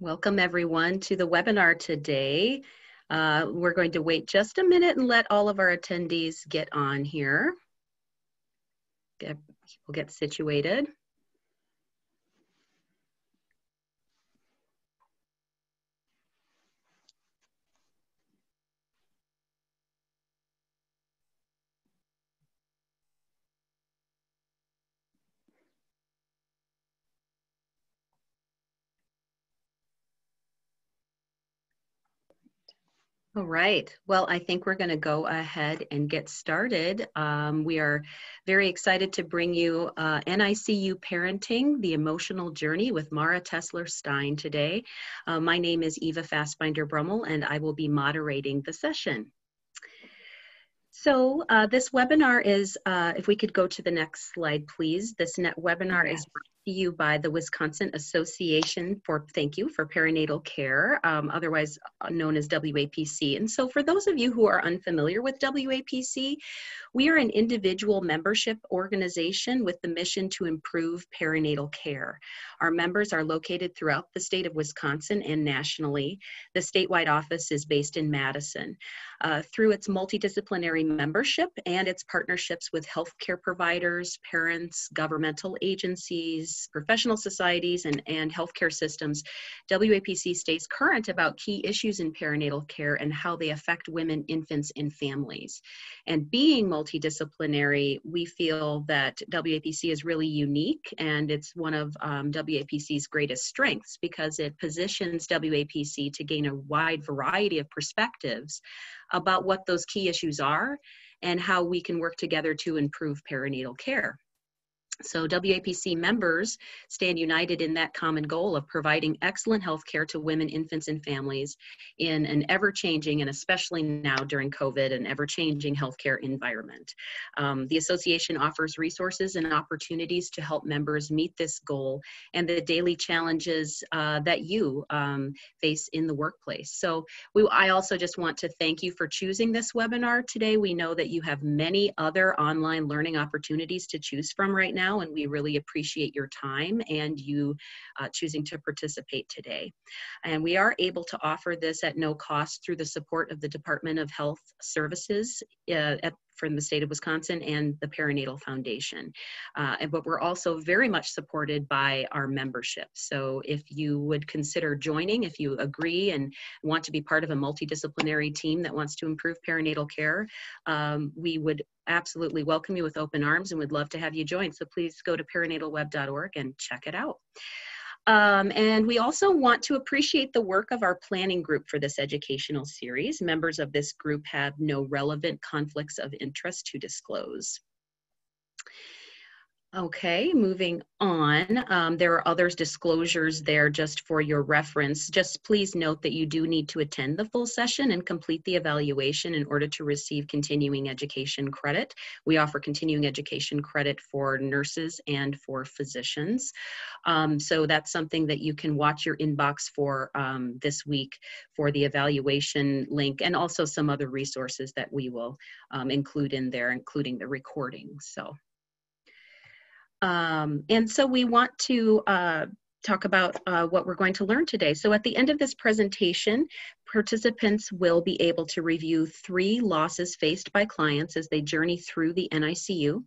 Welcome everyone to the webinar today. Uh, we're going to wait just a minute and let all of our attendees get on here. Get, we'll get situated. All right. Well, I think we're going to go ahead and get started. Um, we are very excited to bring you uh, NICU Parenting, the Emotional Journey with Mara Tessler Stein today. Uh, my name is Eva Fastbinder Brummel, and I will be moderating the session. So uh, this webinar is, uh, if we could go to the next slide, please. This net webinar yes. is you by the Wisconsin Association for, thank you, for Perinatal Care, um, otherwise known as WAPC. And so for those of you who are unfamiliar with WAPC, we are an individual membership organization with the mission to improve perinatal care. Our members are located throughout the state of Wisconsin and nationally. The statewide office is based in Madison. Uh, through its multidisciplinary membership and its partnerships with healthcare providers, parents, governmental agencies, professional societies, and, and healthcare systems, WAPC stays current about key issues in perinatal care and how they affect women, infants, and families. And being multidisciplinary, we feel that WAPC is really unique and it's one of um, WAPC's greatest strengths because it positions WAPC to gain a wide variety of perspectives about what those key issues are and how we can work together to improve perinatal care. So WAPC members stand united in that common goal of providing excellent health care to women, infants, and families in an ever-changing, and especially now during COVID, an ever-changing healthcare environment. Um, the association offers resources and opportunities to help members meet this goal and the daily challenges uh, that you um, face in the workplace. So we, I also just want to thank you for choosing this webinar today. We know that you have many other online learning opportunities to choose from right now now, and we really appreciate your time and you uh, choosing to participate today. And we are able to offer this at no cost through the support of the Department of Health Services uh, at from the state of Wisconsin and the Perinatal Foundation. Uh, but we're also very much supported by our membership. So if you would consider joining, if you agree and want to be part of a multidisciplinary team that wants to improve perinatal care, um, we would absolutely welcome you with open arms and we'd love to have you join. So please go to perinatalweb.org and check it out. Um, and we also want to appreciate the work of our planning group for this educational series. Members of this group have no relevant conflicts of interest to disclose. Okay, moving on. Um, there are others disclosures there just for your reference. Just please note that you do need to attend the full session and complete the evaluation in order to receive continuing education credit. We offer continuing education credit for nurses and for physicians. Um, so that's something that you can watch your inbox for um, this week for the evaluation link and also some other resources that we will um, include in there, including the recording. So. Um, and so we want to uh, talk about uh, what we're going to learn today. So at the end of this presentation, participants will be able to review three losses faced by clients as they journey through the NICU,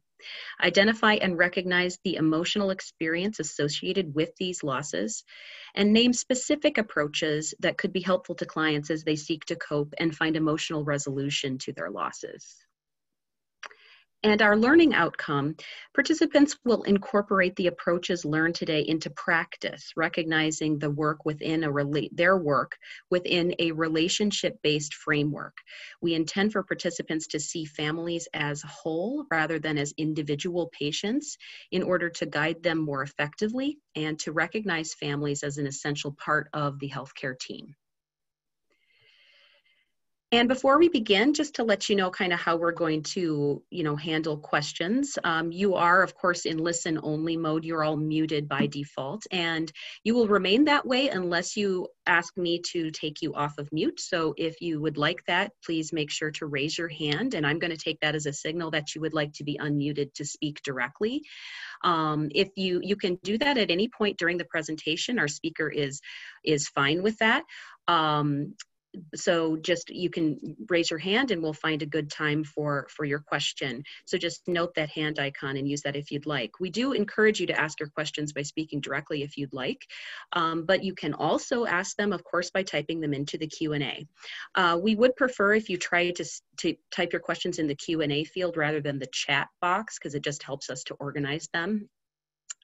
identify and recognize the emotional experience associated with these losses, and name specific approaches that could be helpful to clients as they seek to cope and find emotional resolution to their losses. And our learning outcome, participants will incorporate the approaches learned today into practice, recognizing the work within a their work within a relationship-based framework. We intend for participants to see families as whole rather than as individual patients in order to guide them more effectively and to recognize families as an essential part of the healthcare team. And before we begin, just to let you know kind of how we're going to, you know, handle questions, um, you are, of course, in listen only mode. You're all muted by default, and you will remain that way unless you ask me to take you off of mute. So if you would like that, please make sure to raise your hand, and I'm going to take that as a signal that you would like to be unmuted to speak directly. Um, if you you can do that at any point during the presentation, our speaker is is fine with that. Um, so just you can raise your hand and we'll find a good time for for your question. So just note that hand icon and use that if you'd like. We do encourage you to ask your questions by speaking directly if you'd like. Um, but you can also ask them of course by typing them into the q&a uh, we would prefer if you try to, to type your questions in the q&a field rather than the chat box because it just helps us to organize them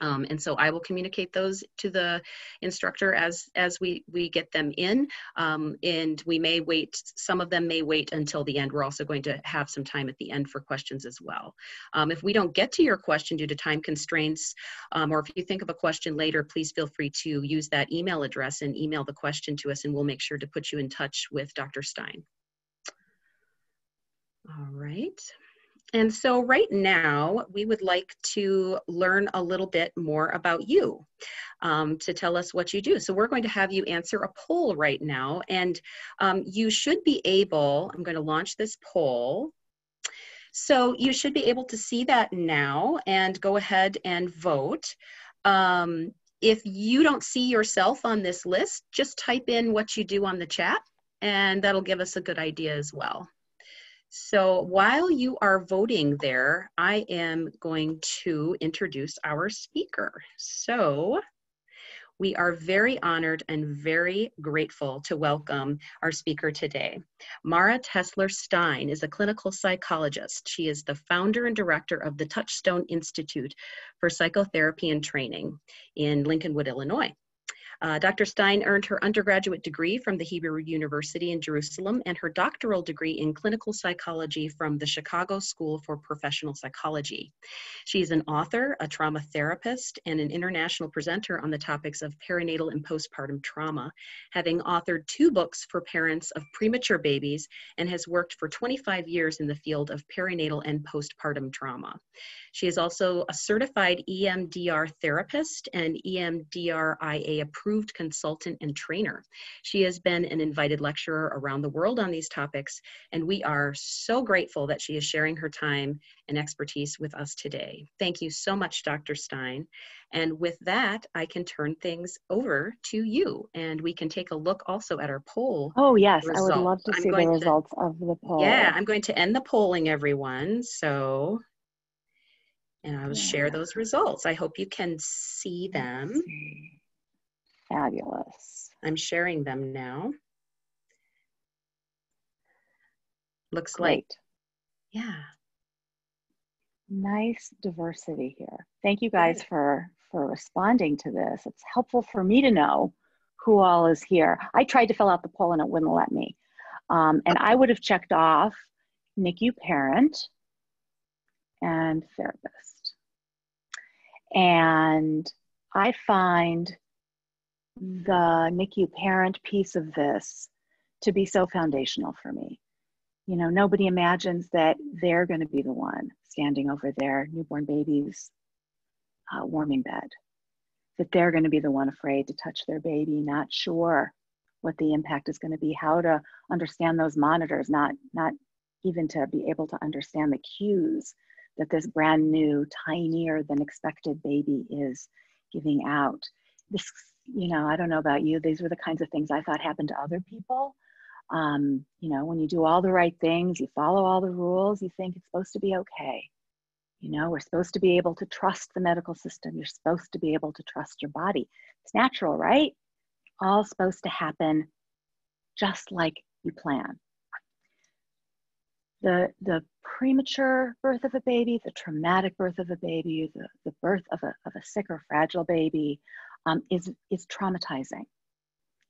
um, and so I will communicate those to the instructor as as we we get them in. Um, and we may wait. Some of them may wait until the end. We're also going to have some time at the end for questions as well. Um, if we don't get to your question due to time constraints, um, or if you think of a question later, please feel free to use that email address and email the question to us, and we'll make sure to put you in touch with Dr. Stein. All right. And so right now, we would like to learn a little bit more about you um, to tell us what you do. So we're going to have you answer a poll right now. And um, you should be able, I'm going to launch this poll. So you should be able to see that now and go ahead and vote. Um, if you don't see yourself on this list, just type in what you do on the chat and that'll give us a good idea as well. So while you are voting there, I am going to introduce our speaker. So we are very honored and very grateful to welcome our speaker today. Mara Tessler Stein is a clinical psychologist. She is the founder and director of the Touchstone Institute for Psychotherapy and Training in Lincolnwood, Illinois. Uh, Dr. Stein earned her undergraduate degree from the Hebrew University in Jerusalem and her doctoral degree in clinical psychology from the Chicago School for Professional Psychology. She is an author, a trauma therapist, and an international presenter on the topics of perinatal and postpartum trauma, having authored two books for parents of premature babies and has worked for 25 years in the field of perinatal and postpartum trauma. She is also a certified EMDR therapist and EMDRIA approved consultant and trainer. She has been an invited lecturer around the world on these topics, and we are so grateful that she is sharing her time and expertise with us today. Thank you so much, Dr. Stein. And with that, I can turn things over to you, and we can take a look also at our poll. Oh, yes, results. I would love to see the results to, of the poll. Yeah, I'm going to end the polling, everyone. So and I'll yeah. share those results. I hope you can see them. Fabulous. I'm sharing them now. Looks Great. like, yeah. Nice diversity here. Thank you guys for for responding to this. It's helpful for me to know who all is here. I tried to fill out the poll and it wouldn't let me. Um, and I would have checked off NICU parent and therapist. And I find the NICU parent piece of this to be so foundational for me. You know, nobody imagines that they're going to be the one standing over their newborn baby's uh, warming bed, that they're going to be the one afraid to touch their baby, not sure what the impact is going to be, how to understand those monitors, not, not even to be able to understand the cues that this brand new, tinier than expected baby is giving out. This, you know, I don't know about you, these were the kinds of things I thought happened to other people. Um, you know, when you do all the right things, you follow all the rules, you think it's supposed to be okay. You know, we're supposed to be able to trust the medical system. You're supposed to be able to trust your body. It's natural, right? All supposed to happen just like you plan the, the premature birth of a baby, the traumatic birth of a baby, the, the birth of a, of a sick or fragile baby um, is, is traumatizing.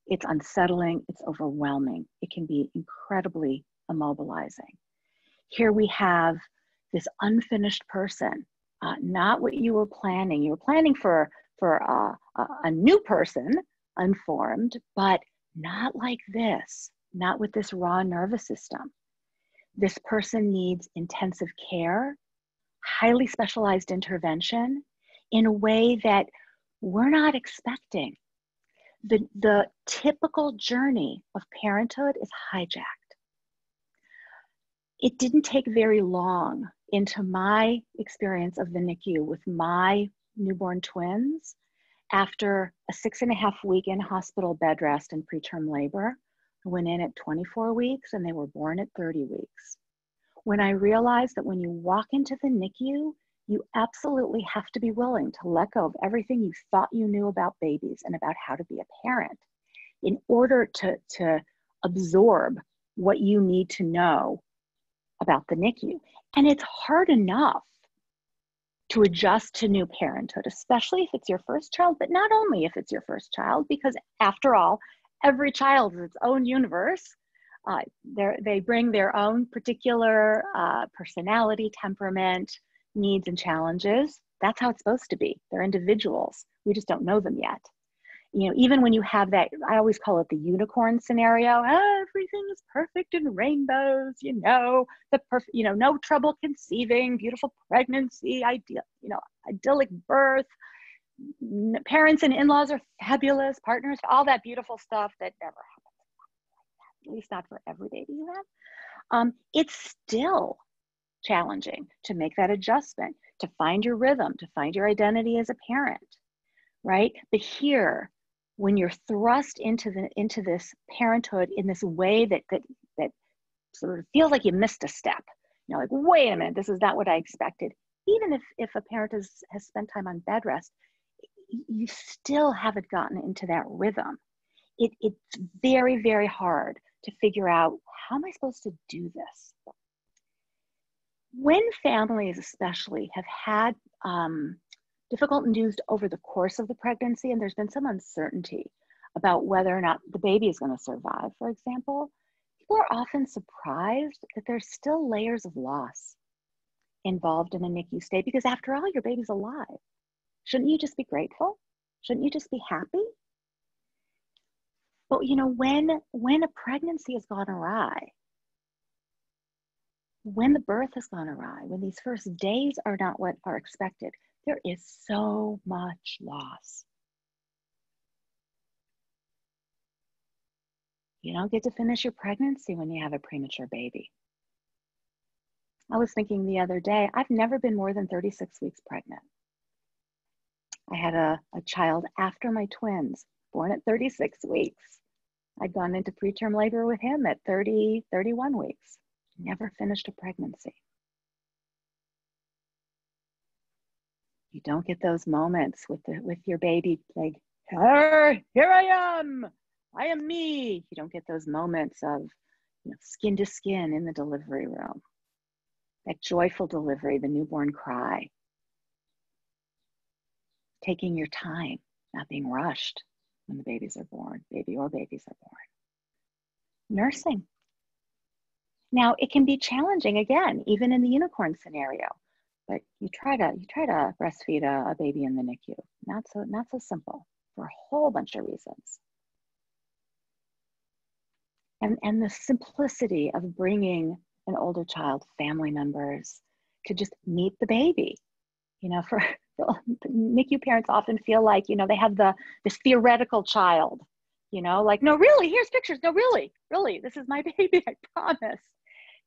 It's unsettling, it's overwhelming. It can be incredibly immobilizing. Here we have this unfinished person, uh, not what you were planning. You were planning for, for a, a, a new person, unformed, but not like this, not with this raw nervous system. This person needs intensive care, highly specialized intervention in a way that we're not expecting. The, the typical journey of parenthood is hijacked. It didn't take very long into my experience of the NICU with my newborn twins after a six and a half week in hospital bed rest and preterm labor. I went in at 24 weeks and they were born at 30 weeks. When I realized that when you walk into the NICU, you absolutely have to be willing to let go of everything you thought you knew about babies and about how to be a parent in order to, to absorb what you need to know about the NICU. And it's hard enough to adjust to new parenthood, especially if it's your first child, but not only if it's your first child, because after all, every child is its own universe. Uh, they bring their own particular uh, personality, temperament, needs, and challenges. That's how it's supposed to be. They're individuals. We just don't know them yet you know, even when you have that, I always call it the unicorn scenario. Everything is perfect in rainbows, you know, the perfect, you know, no trouble conceiving, beautiful pregnancy, ideal, you know, idyllic birth. Parents and in-laws are fabulous, partners, all that beautiful stuff that never happens. At least not for every baby you have. Um, it's still challenging to make that adjustment, to find your rhythm, to find your identity as a parent right? But here when you're thrust into the into this parenthood in this way that that that sort of feels like you missed a step you know like wait a minute this is not what i expected. Even if if a parent has has spent time on bed rest you still haven't gotten into that rhythm. It, it's very very hard to figure out how am i supposed to do this when families especially have had um, difficult news over the course of the pregnancy, and there's been some uncertainty about whether or not the baby is going to survive, for example, people are often surprised that there's still layers of loss involved in a NICU stay because, after all, your baby's alive. Shouldn't you just be grateful? Shouldn't you just be happy? But you know, when when a pregnancy has gone awry, when the birth has gone awry, when these first days are not what are expected, there is so much loss. You don't get to finish your pregnancy when you have a premature baby. I was thinking the other day, I've never been more than 36 weeks pregnant. I had a, a child after my twins, born at 36 weeks. I'd gone into preterm labor with him at 30, 31 weeks. Never finished a pregnancy. you don't get those moments with the with your baby like here, i am. I am me. You don't get those moments of you know, skin to skin in the delivery room. That joyful delivery the newborn cry. Taking your time not being rushed when the babies are born baby or babies are born. Nursing now it can be challenging again even in the unicorn scenario but you try to you try to breastfeed a, a baby in the NICU. Not so not so simple for a whole bunch of reasons. And and the simplicity of bringing an older child, family members, to just meet the baby. You know, for, for NICU parents often feel like you know they have the this theoretical child. You know, like no, really, here's pictures. No, really, really, this is my baby. I promise.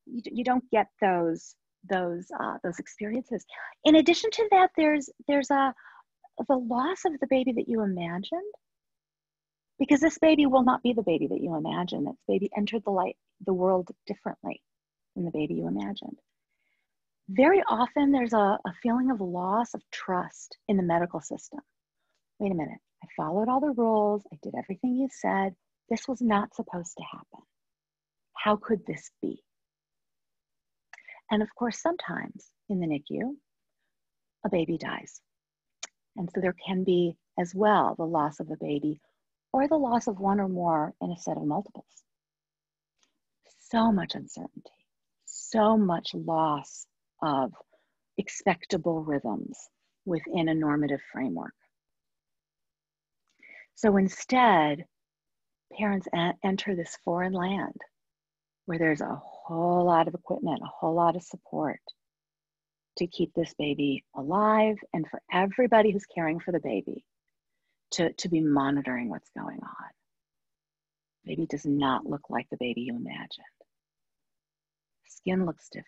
You, you don't get those those uh, those experiences. In addition to that, there's there's a the loss of the baby that you imagined, because this baby will not be the baby that you imagined. This baby entered the light the world differently than the baby you imagined. Very often, there's a, a feeling of loss of trust in the medical system. Wait a minute, I followed all the rules. I did everything you said. This was not supposed to happen. How could this be? And of course, sometimes in the NICU, a baby dies. And so there can be as well the loss of a baby or the loss of one or more in a set of multiples. So much uncertainty, so much loss of expectable rhythms within a normative framework. So instead, parents enter this foreign land where there's a whole lot of equipment, a whole lot of support to keep this baby alive and for everybody who's caring for the baby to, to be monitoring what's going on. Baby does not look like the baby you imagined. Skin looks different.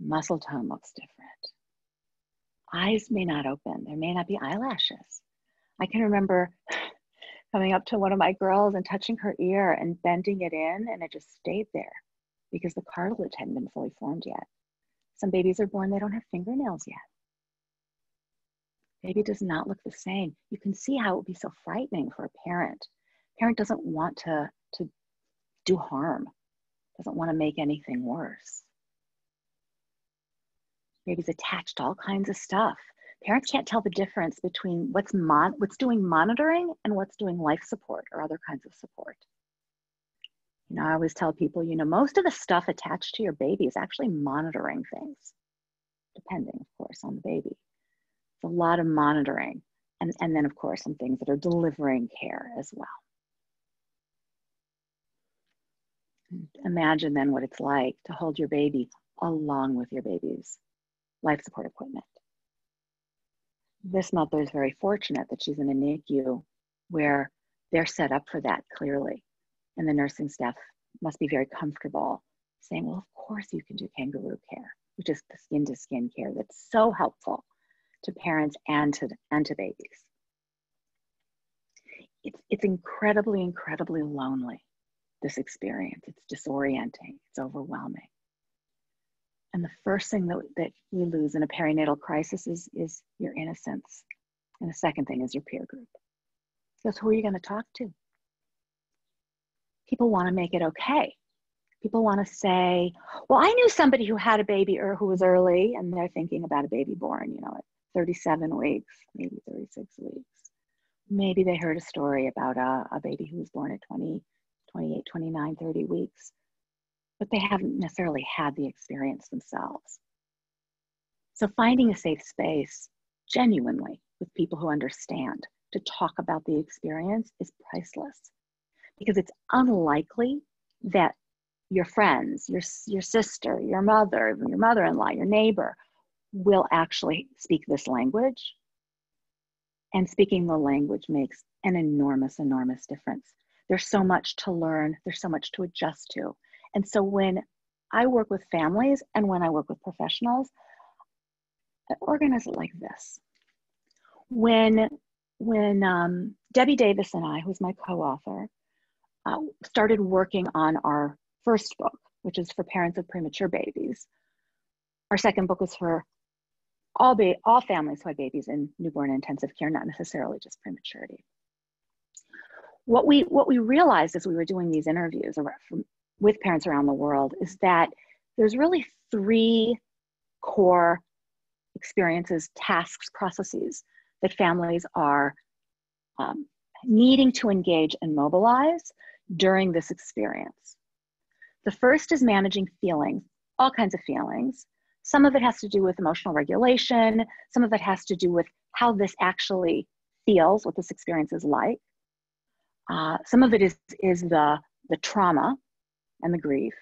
Muscle tone looks different. Eyes may not open. There may not be eyelashes. I can remember coming up to one of my girls and touching her ear and bending it in, and it just stayed there because the cartilage hadn't been fully formed yet. Some babies are born, they don't have fingernails yet. Baby does not look the same. You can see how it would be so frightening for a parent. Parent doesn't want to, to do harm, doesn't want to make anything worse. Baby's attached to all kinds of stuff parents can't tell the difference between what's mon- what's doing monitoring and what's doing life support or other kinds of support. You know, I always tell people, you know, most of the stuff attached to your baby is actually monitoring things, depending, of course, on the baby. It's a lot of monitoring. And, and then, of course, some things that are delivering care as well. Imagine then what it's like to hold your baby along with your baby's life support equipment this mother is very fortunate that she's in a NICU where they're set up for that clearly. And the nursing staff must be very comfortable saying, well, of course you can do kangaroo care, which is the skin to skin care that's so helpful to parents and to, and to babies. It's, it's incredibly, incredibly lonely, this experience. It's disorienting, it's overwhelming. And the first thing that, that you lose in a perinatal crisis is, is your innocence. And the second thing is your peer group. Because who are you going to talk to? People want to make it okay. People want to say, well, I knew somebody who had a baby or who was early and they're thinking about a baby born, you know, at 37 weeks, maybe 36 weeks. Maybe they heard a story about a, a baby who was born at 20, 28, 29, 30 weeks but they haven't necessarily had the experience themselves. So, finding a safe space genuinely with people who understand to talk about the experience is priceless because it's unlikely that your friends, your, your sister, your mother, your mother in law, your neighbor will actually speak this language. And speaking the language makes an enormous, enormous difference. There's so much to learn, there's so much to adjust to. And so when I work with families and when I work with professionals, I organize it like this. When when um, Debbie Davis and I, who's my co-author, uh, started working on our first book, which is for parents of premature babies. Our second book was for all, ba- all families who had babies in newborn intensive care, not necessarily just prematurity. What we, what we realized as we were doing these interviews with parents around the world is that there's really three core experiences, tasks, processes that families are um, needing to engage and mobilize during this experience. The first is managing feelings, all kinds of feelings. Some of it has to do with emotional regulation, some of it has to do with how this actually feels, what this experience is like. Uh, some of it is, is the, the trauma and the grief,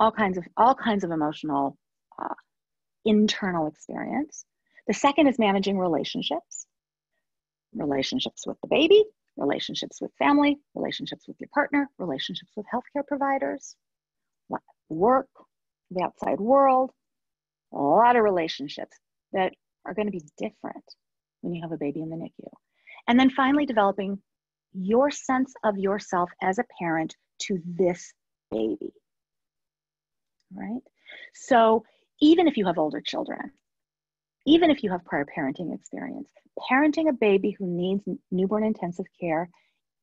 all kinds of all kinds of emotional uh, internal experience. The second is managing relationships, relationships with the baby, relationships with family, relationships with your partner, relationships with healthcare providers, work, the outside world, a lot of relationships that are going to be different when you have a baby in the NICU. And then finally, developing your sense of yourself as a parent to this baby, right? So even if you have older children, even if you have prior parenting experience, parenting a baby who needs newborn intensive care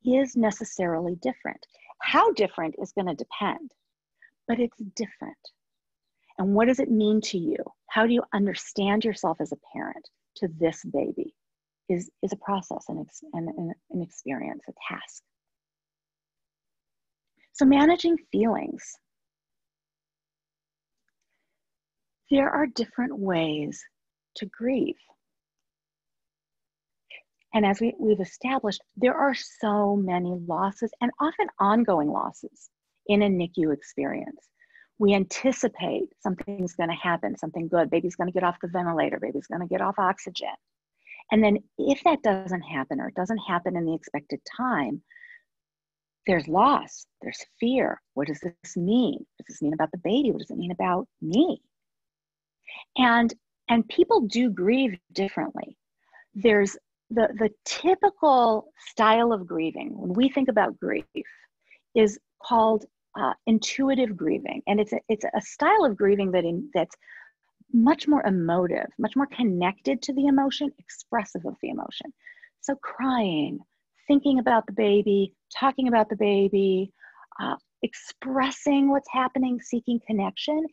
is necessarily different. How different is going to depend, but it's different. And what does it mean to you? How do you understand yourself as a parent to this baby? Is, is a process and an, an experience, a task. So, managing feelings. There are different ways to grieve. And as we, we've established, there are so many losses and often ongoing losses in a NICU experience. We anticipate something's going to happen, something good. Baby's going to get off the ventilator, baby's going to get off oxygen. And then if that doesn't happen or it doesn't happen in the expected time, there's loss, there's fear. What does this mean? What does this mean about the baby? What does it mean about me? And and people do grieve differently. There's the, the typical style of grieving, when we think about grief, is called uh, intuitive grieving. And it's a, it's a style of grieving that in, that's much more emotive, much more connected to the emotion, expressive of the emotion. So crying, thinking about the baby, talking about the baby, uh, expressing what's happening, seeking connection,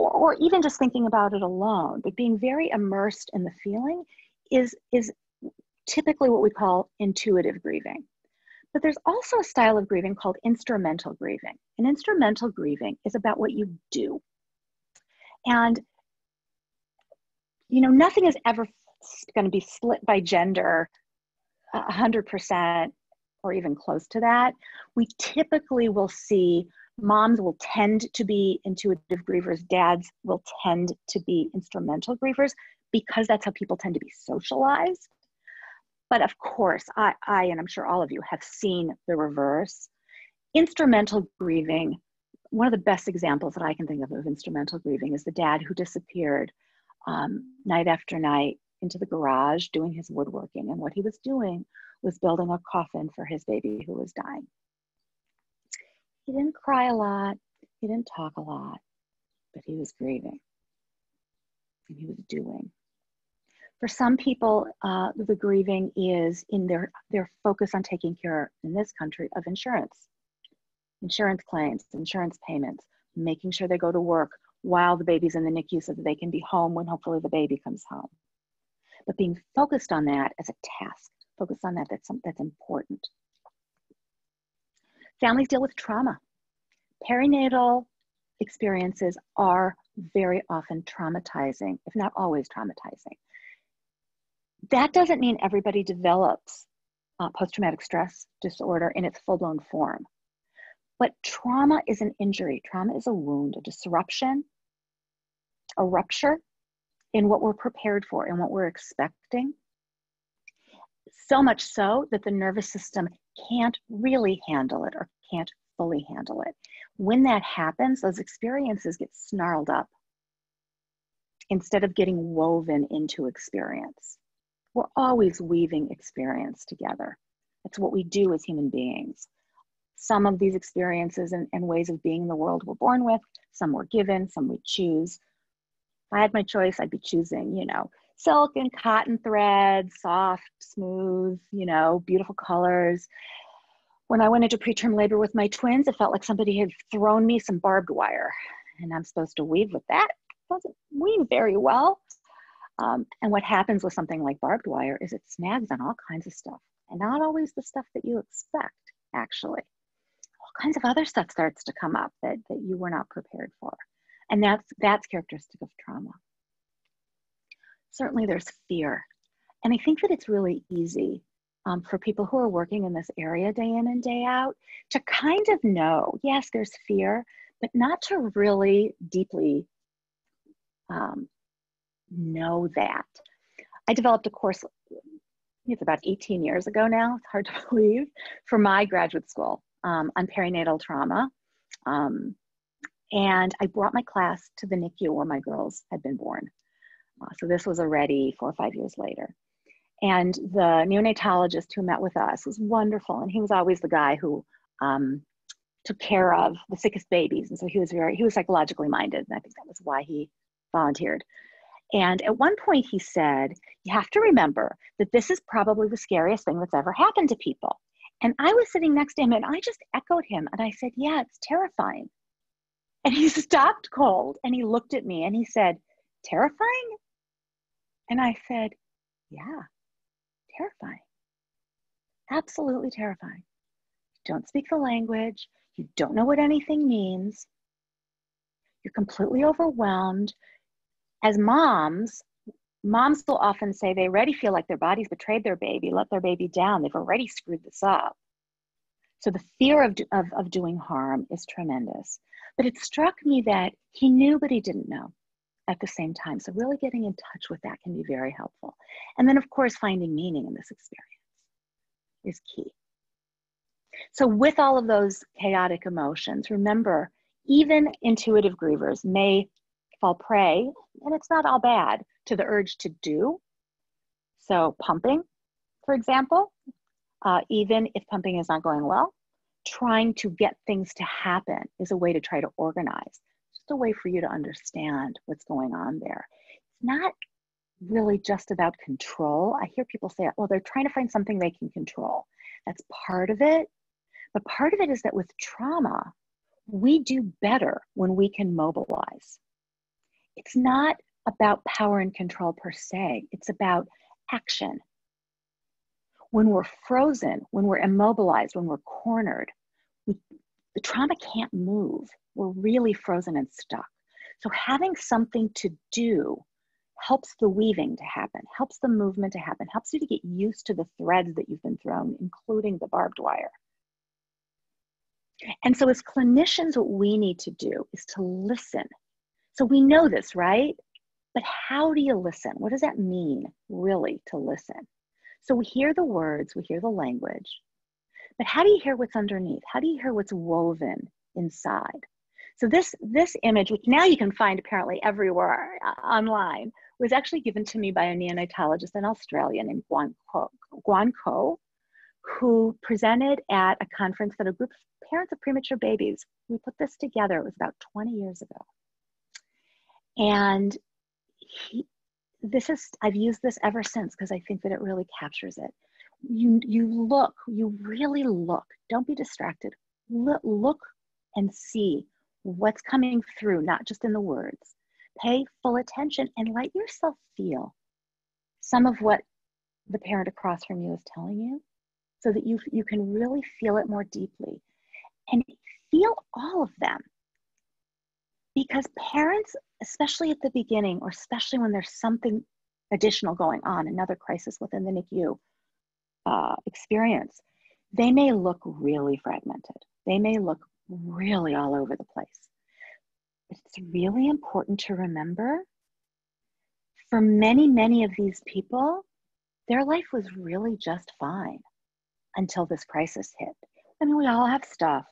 or, or even just thinking about it alone, but being very immersed in the feeling is, is typically what we call intuitive grieving. But there's also a style of grieving called instrumental grieving. And instrumental grieving is about what you do. And, you know, nothing is ever going to be split by gender 100% or even close to that. We typically will see moms will tend to be intuitive grievers, dads will tend to be instrumental grievers because that's how people tend to be socialized. But of course, I, I, and I'm sure all of you have seen the reverse. Instrumental grieving, one of the best examples that I can think of of instrumental grieving is the dad who disappeared um, night after night into the garage doing his woodworking. And what he was doing was building a coffin for his baby who was dying. He didn't cry a lot, he didn't talk a lot, but he was grieving and he was doing. For some people, uh, the grieving is in their, their focus on taking care in this country of insurance, insurance claims, insurance payments, making sure they go to work while the baby's in the NICU so that they can be home when hopefully the baby comes home. But being focused on that as a task, focused on that, that's, that's important. Families deal with trauma. Perinatal experiences are very often traumatizing, if not always traumatizing. That doesn't mean everybody develops uh, post traumatic stress disorder in its full blown form. But trauma is an injury, trauma is a wound, a disruption, a rupture in what we're prepared for and what we're expecting. So much so that the nervous system can't really handle it or can't fully handle it. When that happens, those experiences get snarled up instead of getting woven into experience. We're always weaving experience together. That's what we do as human beings. Some of these experiences and, and ways of being in the world we're born with, some we're given, some we choose. If I had my choice, I'd be choosing, you know, silk and cotton thread, soft, smooth, you know, beautiful colors. When I went into preterm labor with my twins, it felt like somebody had thrown me some barbed wire, and I'm supposed to weave with that. Doesn't weave very well. Um, and what happens with something like barbed wire is it snags on all kinds of stuff, and not always the stuff that you expect, actually. All kinds of other stuff starts to come up that, that you were not prepared for. And that's, that's characteristic of trauma. Certainly, there's fear. And I think that it's really easy um, for people who are working in this area day in and day out to kind of know yes, there's fear, but not to really deeply um, know that. I developed a course, it's about 18 years ago now, it's hard to believe, for my graduate school um, on perinatal trauma. Um, and I brought my class to the NICU where my girls had been born. Uh, so this was already four or five years later. And the neonatologist who met with us was wonderful. And he was always the guy who um, took care of the sickest babies. And so he was very, he was psychologically minded. And I think that was why he volunteered. And at one point, he said, You have to remember that this is probably the scariest thing that's ever happened to people. And I was sitting next to him and I just echoed him and I said, Yeah, it's terrifying. And he stopped cold and he looked at me and he said, Terrifying? And I said, Yeah, terrifying. Absolutely terrifying. You don't speak the language, you don't know what anything means, you're completely overwhelmed, as moms, moms will often say they already feel like their body's betrayed their baby, let their baby down. They've already screwed this up. So the fear of, of, of doing harm is tremendous. But it struck me that he knew, but he didn't know at the same time. So really getting in touch with that can be very helpful. And then, of course, finding meaning in this experience is key. So, with all of those chaotic emotions, remember, even intuitive grievers may fall prey, and it's not all bad, to the urge to do. So, pumping, for example, uh, even if pumping is not going well, trying to get things to happen is a way to try to organize. A way for you to understand what's going on there. It's not really just about control. I hear people say, well, they're trying to find something they can control. That's part of it. But part of it is that with trauma, we do better when we can mobilize. It's not about power and control per se, it's about action. When we're frozen, when we're immobilized, when we're cornered, we, the trauma can't move. We're really frozen and stuck. So, having something to do helps the weaving to happen, helps the movement to happen, helps you to get used to the threads that you've been thrown, including the barbed wire. And so, as clinicians, what we need to do is to listen. So, we know this, right? But how do you listen? What does that mean, really, to listen? So, we hear the words, we hear the language, but how do you hear what's underneath? How do you hear what's woven inside? So this this image, which now you can find apparently everywhere uh, online, was actually given to me by a neonatologist in Australia named Guan Koh, Guan Koh, who presented at a conference that a group of parents of premature babies. We put this together. It was about 20 years ago, and he, this is I've used this ever since because I think that it really captures it. You you look, you really look. Don't be distracted. Look, look and see what's coming through, not just in the words. Pay full attention and let yourself feel some of what the parent across from you is telling you so that you, you can really feel it more deeply and feel all of them. Because parents, especially at the beginning, or especially when there's something additional going on, another crisis within the NICU uh, experience, they may look really fragmented. They may look really all over the place. It's really important to remember for many, many of these people, their life was really just fine until this crisis hit. I mean, we all have stuff,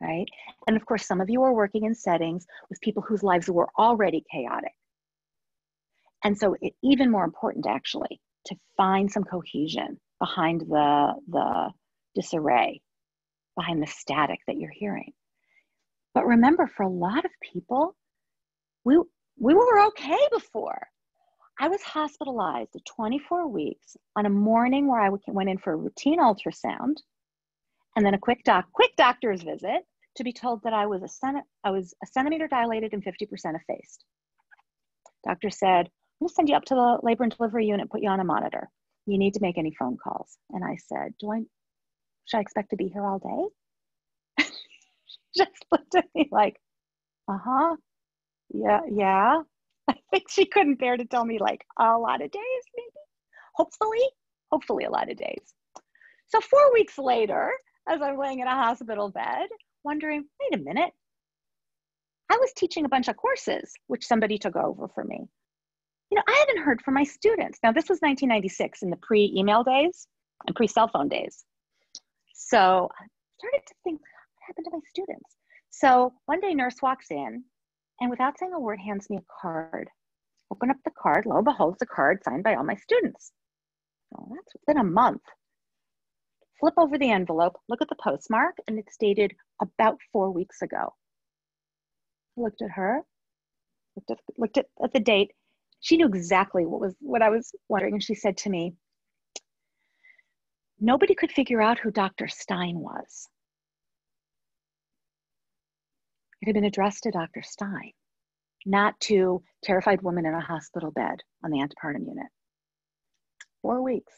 right? And of course, some of you are working in settings with people whose lives were already chaotic. And so, it, even more important, actually, to find some cohesion behind the, the disarray behind the static that you're hearing. But remember, for a lot of people, we, we were okay before. I was hospitalized at 24 weeks on a morning where I went in for a routine ultrasound and then a quick doc, quick doctor's visit to be told that I was a, centi- I was a centimeter dilated and 50% effaced. Doctor said, I'm gonna send you up to the labor and delivery unit, put you on a monitor. You need to make any phone calls. And I said, Do I should I expect to be here all day? just looked at me like, uh huh. Yeah, yeah. I think she couldn't bear to tell me like a lot of days, maybe. Hopefully, hopefully a lot of days. So, four weeks later, as I'm laying in a hospital bed, wondering, wait a minute, I was teaching a bunch of courses, which somebody took over for me. You know, I haven't heard from my students. Now, this was 1996 in the pre email days and pre cell phone days. So I started to think, what happened to my students? So one day, nurse walks in and without saying a word, hands me a card. Open up the card, lo and behold, it's a card signed by all my students. Oh, that's within a month. Flip over the envelope, look at the postmark, and it's dated about four weeks ago. I looked at her, looked at, looked at, at the date. She knew exactly what was what I was wondering, and she said to me, nobody could figure out who Dr. Stein was. It had been addressed to Dr. Stein, not to terrified woman in a hospital bed on the antepartum unit. Four weeks,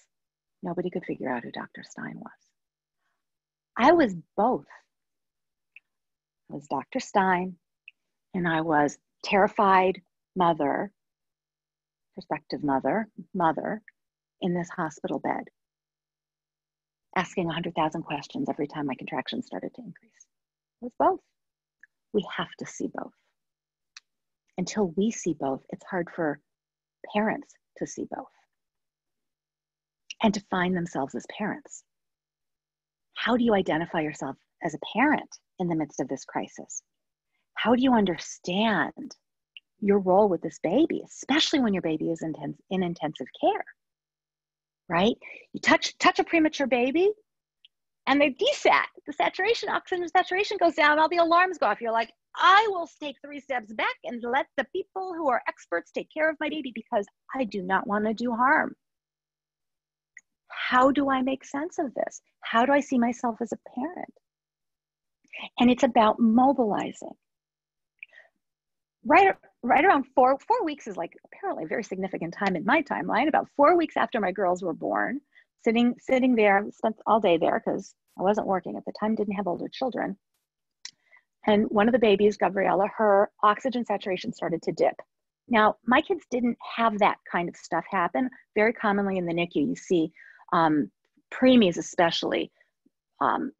nobody could figure out who Dr. Stein was. I was both. I was Dr. Stein, and I was terrified mother prospective mother, mother in this hospital bed, asking 100,000 questions every time my contractions started to increase. It was both. We have to see both. Until we see both, it's hard for parents to see both and to find themselves as parents. How do you identify yourself as a parent in the midst of this crisis? How do you understand your role with this baby, especially when your baby is intense, in intensive care? Right? You touch touch a premature baby, and they desat. The saturation, oxygen saturation goes down, all the alarms go off. You're like, I will take three steps back and let the people who are experts take care of my baby because I do not want to do harm. How do I make sense of this? How do I see myself as a parent? And it's about mobilizing. Right, right around four, four weeks is like apparently a very significant time in my timeline. About four weeks after my girls were born, sitting, sitting there, spent all day there because I wasn't working at the time, didn't have older children. And one of the babies, Gabriella, her oxygen saturation started to dip. Now, my kids didn't have that kind of stuff happen. Very commonly in the NICU, you see um, preemies, especially, um,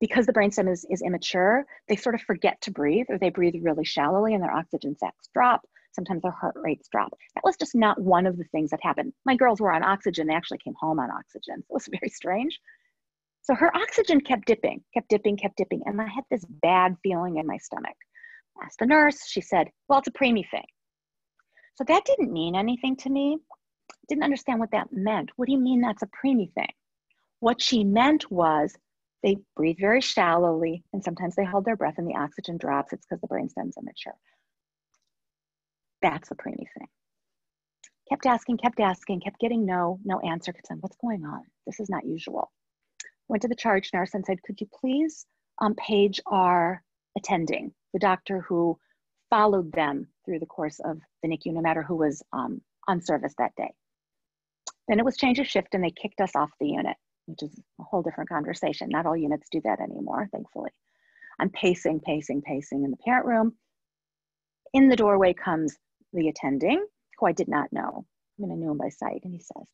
because the brainstem is, is immature, they sort of forget to breathe or they breathe really shallowly and their oxygen sats drop. Sometimes their heart rates drop. That was just not one of the things that happened. My girls were on oxygen. They actually came home on oxygen. So it was very strange. So her oxygen kept dipping, kept dipping, kept dipping. And I had this bad feeling in my stomach. I asked the nurse. She said, Well, it's a preemie thing. So that didn't mean anything to me. Didn't understand what that meant. What do you mean that's a preemie thing? What she meant was they breathe very shallowly and sometimes they hold their breath and the oxygen drops. It's because the brainstem's immature. That's a preemie thing. Kept asking, kept asking, kept getting no, no answer. Kept saying, what's going on? This is not usual went to the charge nurse and said, Could you please um, page our attending, the doctor who followed them through the course of the NICU, no matter who was um, on service that day? Then it was change of shift and they kicked us off the unit, which is a whole different conversation. Not all units do that anymore, thankfully. I'm pacing, pacing, pacing in the parent room. In the doorway comes the attending, who I did not know. I mean, I knew him by sight, and he says,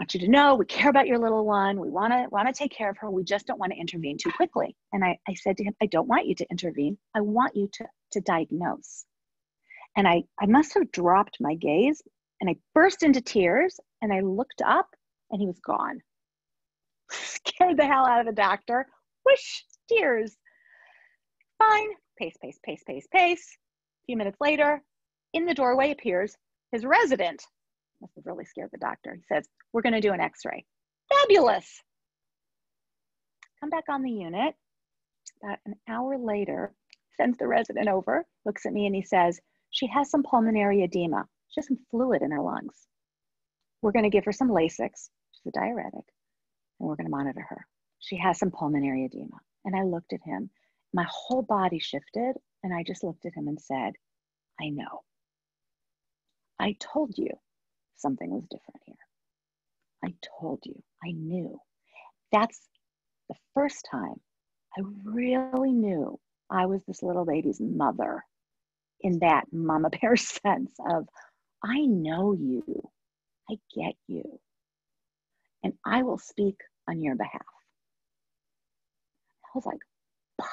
want you to know we care about your little one. We want to want to take care of her. We just don't want to intervene too quickly. And I, I said to him, I don't want you to intervene. I want you to, to diagnose. And I, I must have dropped my gaze and I burst into tears and I looked up and he was gone. Scared the hell out of the doctor. Whoosh, tears. Fine. Pace, pace, pace, pace, pace. A few minutes later, in the doorway appears his resident, must have really scared the doctor. He says, We're going to do an x ray. Fabulous. Come back on the unit. About an hour later, sends the resident over, looks at me, and he says, She has some pulmonary edema. She has some fluid in her lungs. We're going to give her some Lasix, she's a diuretic, and we're going to monitor her. She has some pulmonary edema. And I looked at him. My whole body shifted, and I just looked at him and said, I know. I told you something was different here. I told you, I knew. That's the first time I really knew I was this little baby's mother in that mama bear sense of, I know you, I get you, and I will speak on your behalf. I was like, wow,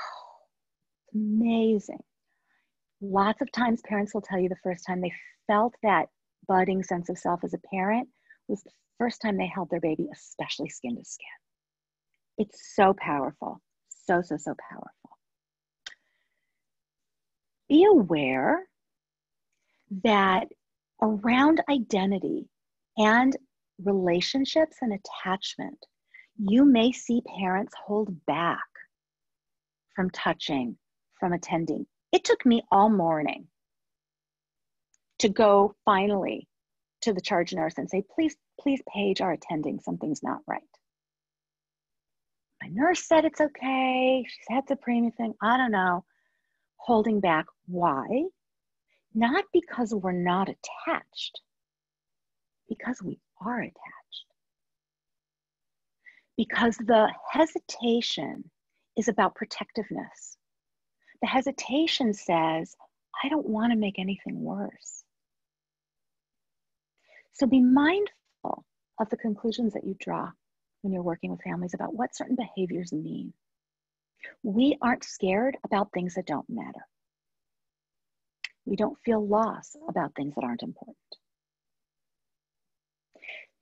amazing. Lots of times parents will tell you the first time they felt that budding sense of self as a parent was the first time they held their baby, especially skin to skin. It's so powerful, so, so, so powerful. Be aware that around identity and relationships and attachment, you may see parents hold back from touching, from attending. It took me all morning to go finally to the charge nurse and say, please, please page our attending, something's not right. My nurse said it's okay. She's had the preemie thing. I don't know. Holding back. Why? Not because we're not attached, because we are attached. Because the hesitation is about protectiveness. The hesitation says, I don't want to make anything worse. So be mindful of the conclusions that you draw when you're working with families about what certain behaviors mean. We aren't scared about things that don't matter. We don't feel loss about things that aren't important.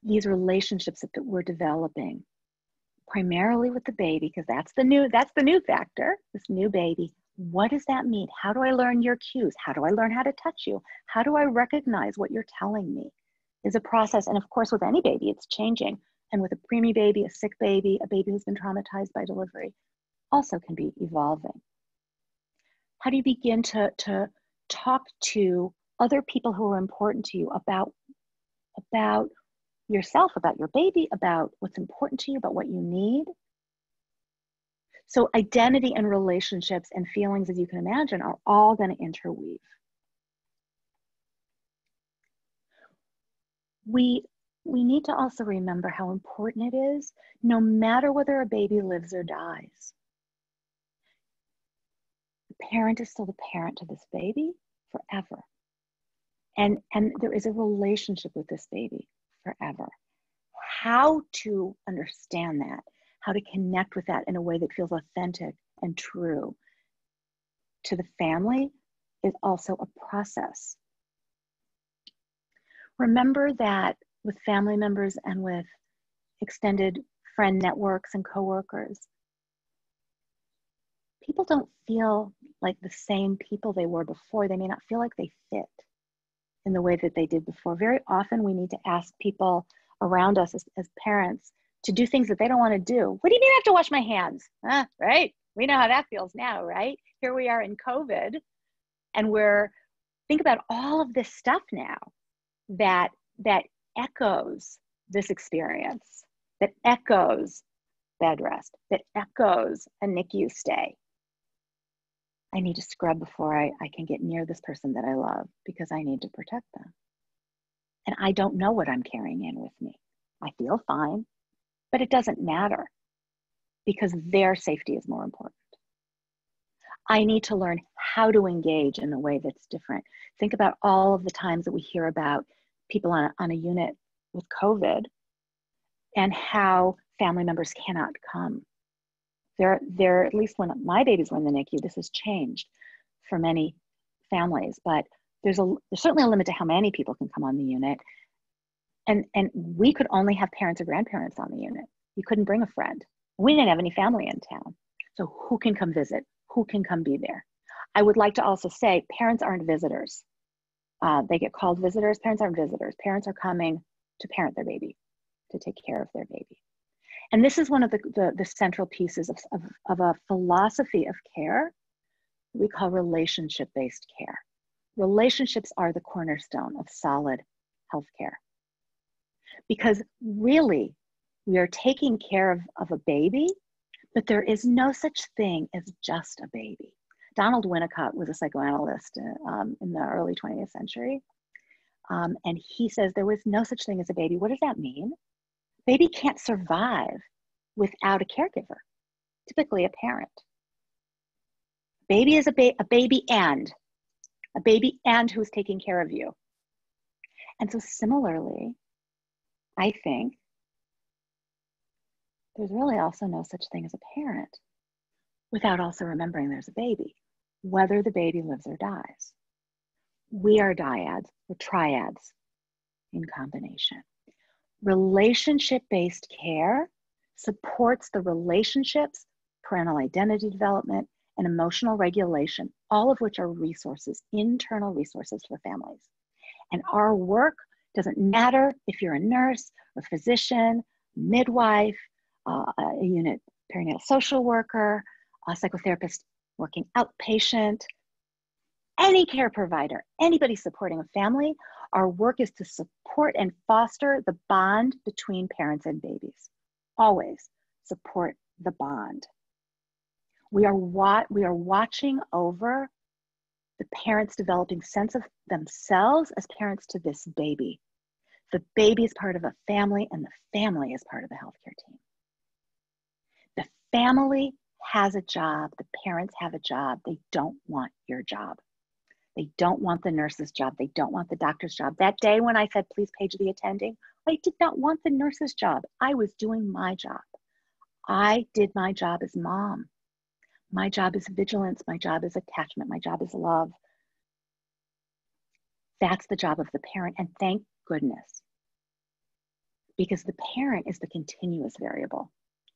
These relationships that we're developing, primarily with the baby, because that's the new that's the new factor, this new baby. What does that mean? How do I learn your cues? How do I learn how to touch you? How do I recognize what you're telling me? Is a process. And of course, with any baby, it's changing. And with a preemie baby, a sick baby, a baby who's been traumatized by delivery, also can be evolving. How do you begin to, to talk to other people who are important to you about, about yourself, about your baby, about what's important to you, about what you need? So, identity and relationships and feelings, as you can imagine, are all going to interweave. We, we need to also remember how important it is, no matter whether a baby lives or dies. The parent is still the parent to this baby forever. And, and there is a relationship with this baby forever. How to understand that how to connect with that in a way that feels authentic and true to the family is also a process. Remember that with family members and with extended friend networks and coworkers, people don't feel like the same people they were before. They may not feel like they fit in the way that they did before. Very often, we need to ask people around us as, as parents to do things that they don't want to do. What do you mean I have to wash my hands? Huh, right? We know how that feels now, right? Here we are in COVID, and we're think about all of this stuff now that that echoes this experience, that echoes bed rest, that echoes a NICU stay. I need to scrub before I, I can get near this person that I love because I need to protect them. And I don't know what I'm carrying in with me. I feel fine but it doesn't matter because their safety is more important. I need to learn how to engage in a way that's different. Think about all of the times that we hear about people on a, on a unit with COVID and how family members cannot come. There, there, at least when my babies were in the NICU, this has changed for many families, but there's a there's certainly a limit to how many people can come on the unit. And and we could only have parents or grandparents on the unit. You couldn't bring a friend. We didn't have any family in town. So who can come visit? Who can come be there? I would like to also say parents aren't visitors. Uh, they get called visitors. Parents aren't visitors. Parents are coming to parent their baby to take care of their baby and this is one of the, the, the central pieces of, of, of a philosophy of care we call relationship based care relationships are the cornerstone of solid healthcare because really we are taking care of, of a baby, but there is no such thing as just a baby. Donald Winnicott was a psychoanalyst uh, um, in the early 20th century. Um, and he says there was no such thing as a baby. What does that mean? Baby can't survive without a caregiver, typically a parent. Baby is a, ba- a baby and, a baby and who's taking care of you. And so, similarly, I think there's really also no such thing as a parent without also remembering there's a baby, whether the baby lives or dies. We are dyads or triads in combination. Relationship based care supports the relationships, parental identity development, and emotional regulation, all of which are resources, internal resources for families. And our work doesn't matter if you're a nurse or physician, midwife, uh, a unit perinatal social worker, a psychotherapist working outpatient, any care provider, anybody supporting a family, our work is to support and foster the bond between parents and babies. Always support the bond. We are, wa- we are watching over the parents developing sense of themselves as parents to this baby. The baby is part of a family, and the family is part of the healthcare team. The family has a job, the parents have a job. They don't want your job. They don't want the nurse's job. They don't want the doctor's job. That day when I said, please page the attending, I did not want the nurse's job. I was doing my job. I did my job as mom. My job is vigilance. My job is attachment. My job is love. That's the job of the parent. And thank goodness, because the parent is the continuous variable.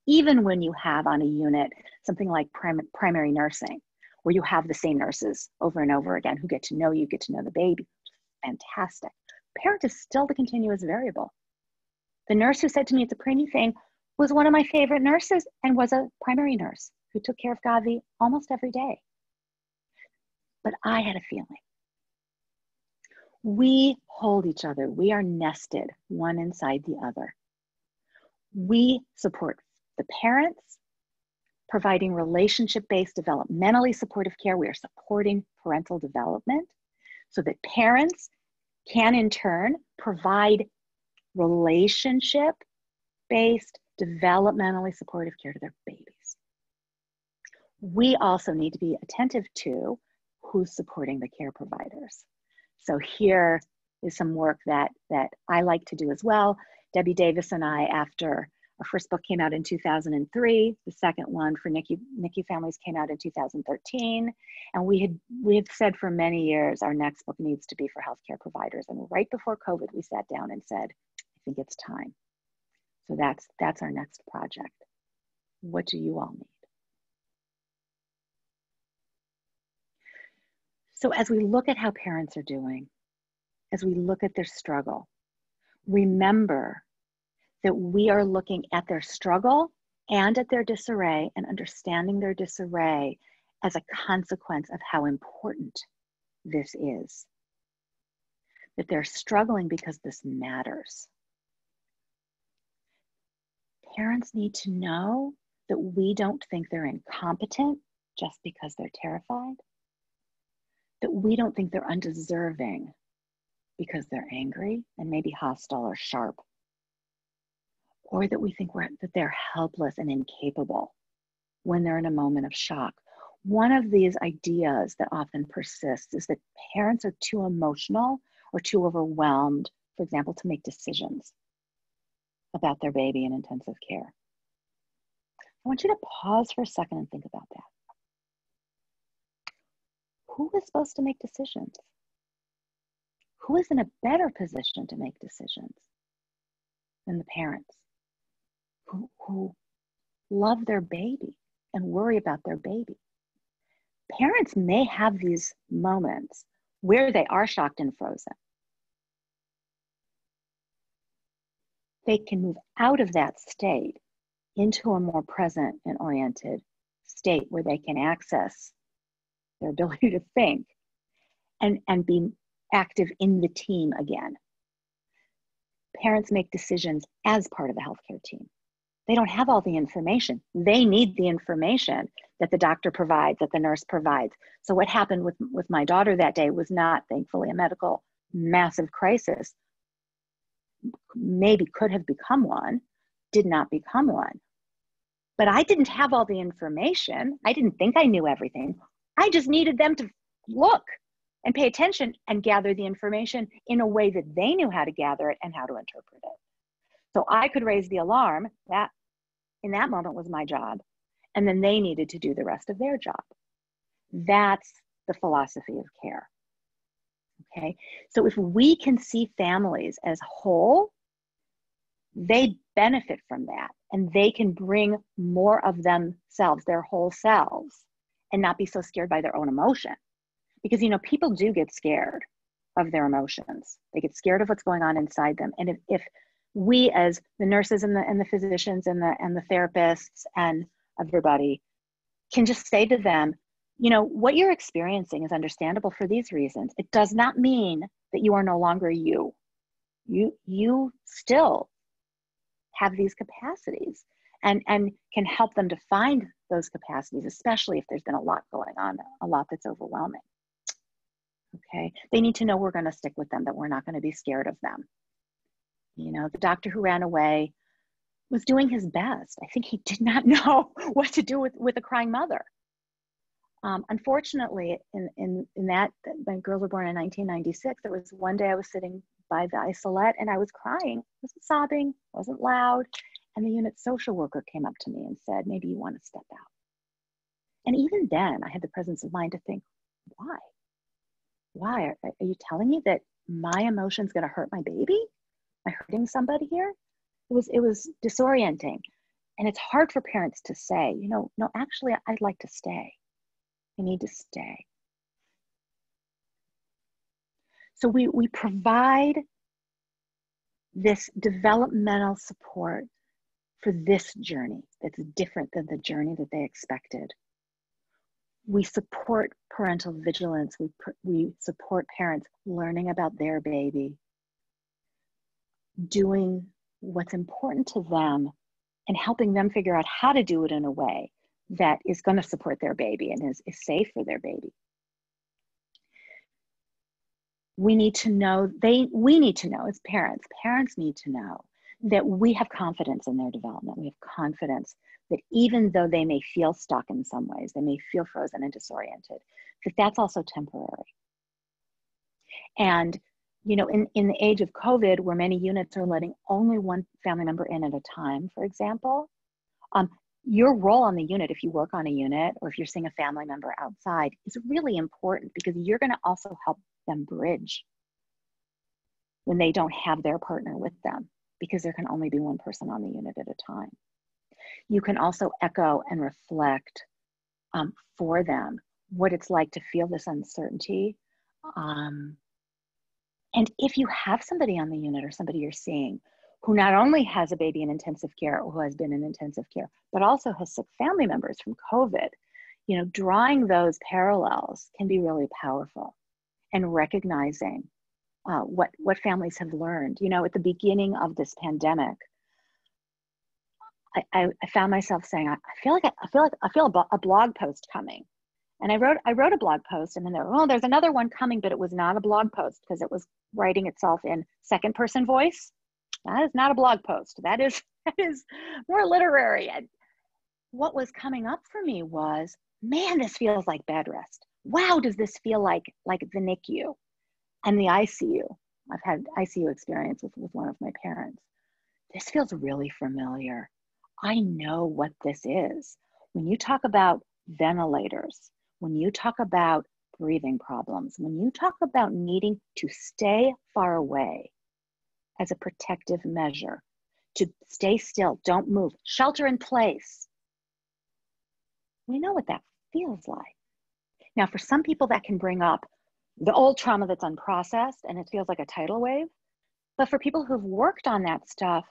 Even when you have on a unit something like prim- primary nursing, where you have the same nurses over and over again who get to know you, get to know the baby, fantastic. Parent is still the continuous variable. The nurse who said to me it's a preemie thing was one of my favorite nurses and was a primary nurse who took care of Gavi almost every day. But I had a feeling. We hold each other. We are nested one inside the other. We support the parents, providing relationship based, developmentally supportive care. We are supporting parental development so that parents can, in turn, provide relationship based, developmentally supportive care to their babies. We also need to be attentive to who's supporting the care providers. So here is some work that, that I like to do as well. Debbie Davis and I, after our first book came out in 2003. The second one for NICU, NICU families came out in 2013. And we had we have said for many years our next book needs to be for healthcare providers. And right before COVID, we sat down and said, I think it's time. So that's that's our next project. What do you all need? So as we look at how parents are doing, as we look at their struggle, remember that we are looking at their struggle and at their disarray and understanding their disarray as a consequence of how important this is. That they're struggling because this matters. Parents need to know that we don't think they're incompetent just because they're terrified, that we don't think they're undeserving because they're angry and maybe hostile or sharp or that we think that they're helpless and incapable when they're in a moment of shock. One of these ideas that often persists is that parents are too emotional or too overwhelmed, for example, to make decisions about their baby in intensive care. I want you to pause for a second and think about that. Who is supposed to make decisions? Who is in a better position to make decisions than the parents? Who, who love their baby and worry about their baby. Parents may have these moments where they are shocked and frozen. They can move out of that state into a more present and oriented state where they can access their ability to think and, and be active in the team again. Parents make decisions as part of the healthcare team they don't have all the information. They need the information that the doctor provides, that the nurse provides. So what happened with, with my daughter that day was not, thankfully, a medical massive crisis. Maybe could have become one, did not become one. But I didn't have all the information. I didn't think I knew everything. I just needed them to look and pay attention and gather the information in a way that they knew how to gather it and how to interpret it. So I could raise the alarm. That in that moment was my job. And then they needed to do the rest of their job. That's the philosophy of care. Okay, so if we can see families as whole, they benefit from that and they can bring more of themselves, their whole selves, and not be so scared by their own emotion. Because, you know, people do get scared of their emotions, they get scared of what's going on inside them. And if, if we as the nurses and the and the physicians and the and the therapists and everybody can just say to them you know what you're experiencing is understandable for these reasons. It does not mean that you are no longer you. You you still have these capacities and and can help them to find those capacities especially if there's been a lot going on a lot that's overwhelming. Okay? They need to know we're going to stick with them that we're not going to be scared of them you know, the doctor who ran away was doing his best. I think he did not know what to do with, with a crying mother. Um, unfortunately, in, in, in that, my girls were born in 1996, there was one day I was sitting by the isolette and I was crying, wasn't sobbing, wasn't loud. And the unit social worker came up to me and said, maybe you want to step out. And even then, I had the presence of mind to think, why? Why? Are, are you telling me that my emotion's going to hurt my baby? I hurting somebody here? It was, it was disorienting. And it's hard for parents to say, you know, no, actually, I'd like to stay. I need to stay. So we, we provide this developmental support for this journey that's different than the journey that they expected. We support parental vigilance. We, we support parents learning about their baby, doing what's important to them, and helping them figure out how to do it in a way that is going to support their baby and is, is safe for their baby. We need to know they we need to know as parents parents need to know that we have confidence in their development. We have confidence that even though they may feel stuck in some ways they may feel frozen and disoriented that that's also temporary. And you know in, in the age of covid where many units are letting only one family member in at a time for example um, your role on the unit, if you work on a unit or if you're seeing a family member outside, is really important because you're going to also help them bridge when they don't have their partner with them because there can only be one person on the unit at a time. You can also echo and reflect um, for them what it's like to feel this uncertainty. Um, and if you have somebody on the unit or somebody you're seeing who not only has a baby in intensive care or who has been in intensive care, but also has sick family members from COVID, you know, drawing those parallels can be really powerful and recognizing uh, what, what families have learned. You know, at the beginning of this pandemic, I, I, found myself saying, I, feel like I, I, feel like I feel a, a blog post coming. And I wrote, I wrote a blog post and then there, oh, there's another one coming, but it was not a blog post because it was writing itself in second person voice that is not a blog post. That is that is more literary. And what was coming up for me was, man, this feels like bed rest. Wow, does this feel like like the NICU and the ICU? I've had ICU experience with, with one of my parents. This feels really familiar. I know what this is. When you talk about ventilators, when you talk about breathing problems, when you talk about needing to stay far away as a protective measure to stay still, don't move, shelter in place. We know what that feels like. Now, for some people, that can bring up the old trauma that's unprocessed and it feels like a tidal wave. But for people who've worked on that stuff,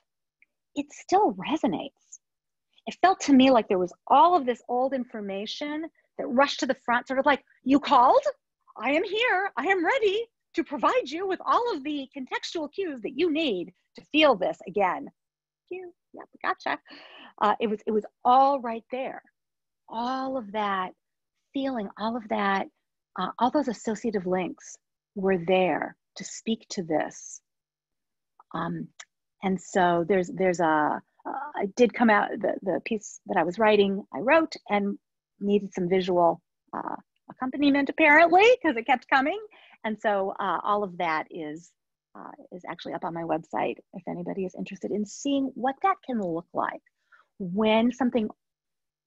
it still resonates. It felt to me like there was all of this old information that rushed to the front, sort of like, You called? I am here. I am ready to provide you with all of the contextual cues that you need to feel this again. You, yep, gotcha. Uh, it was it was all right there. All of that feeling, all of that, uh, all those associative links were there to speak to this. Um, and so there's there's a uh, I did come out the the piece that I was writing I wrote and needed some visual uh, accompaniment apparently because it kept coming and so uh, all of that is, uh, is actually up on my website if anybody is interested in seeing what that can look like when something,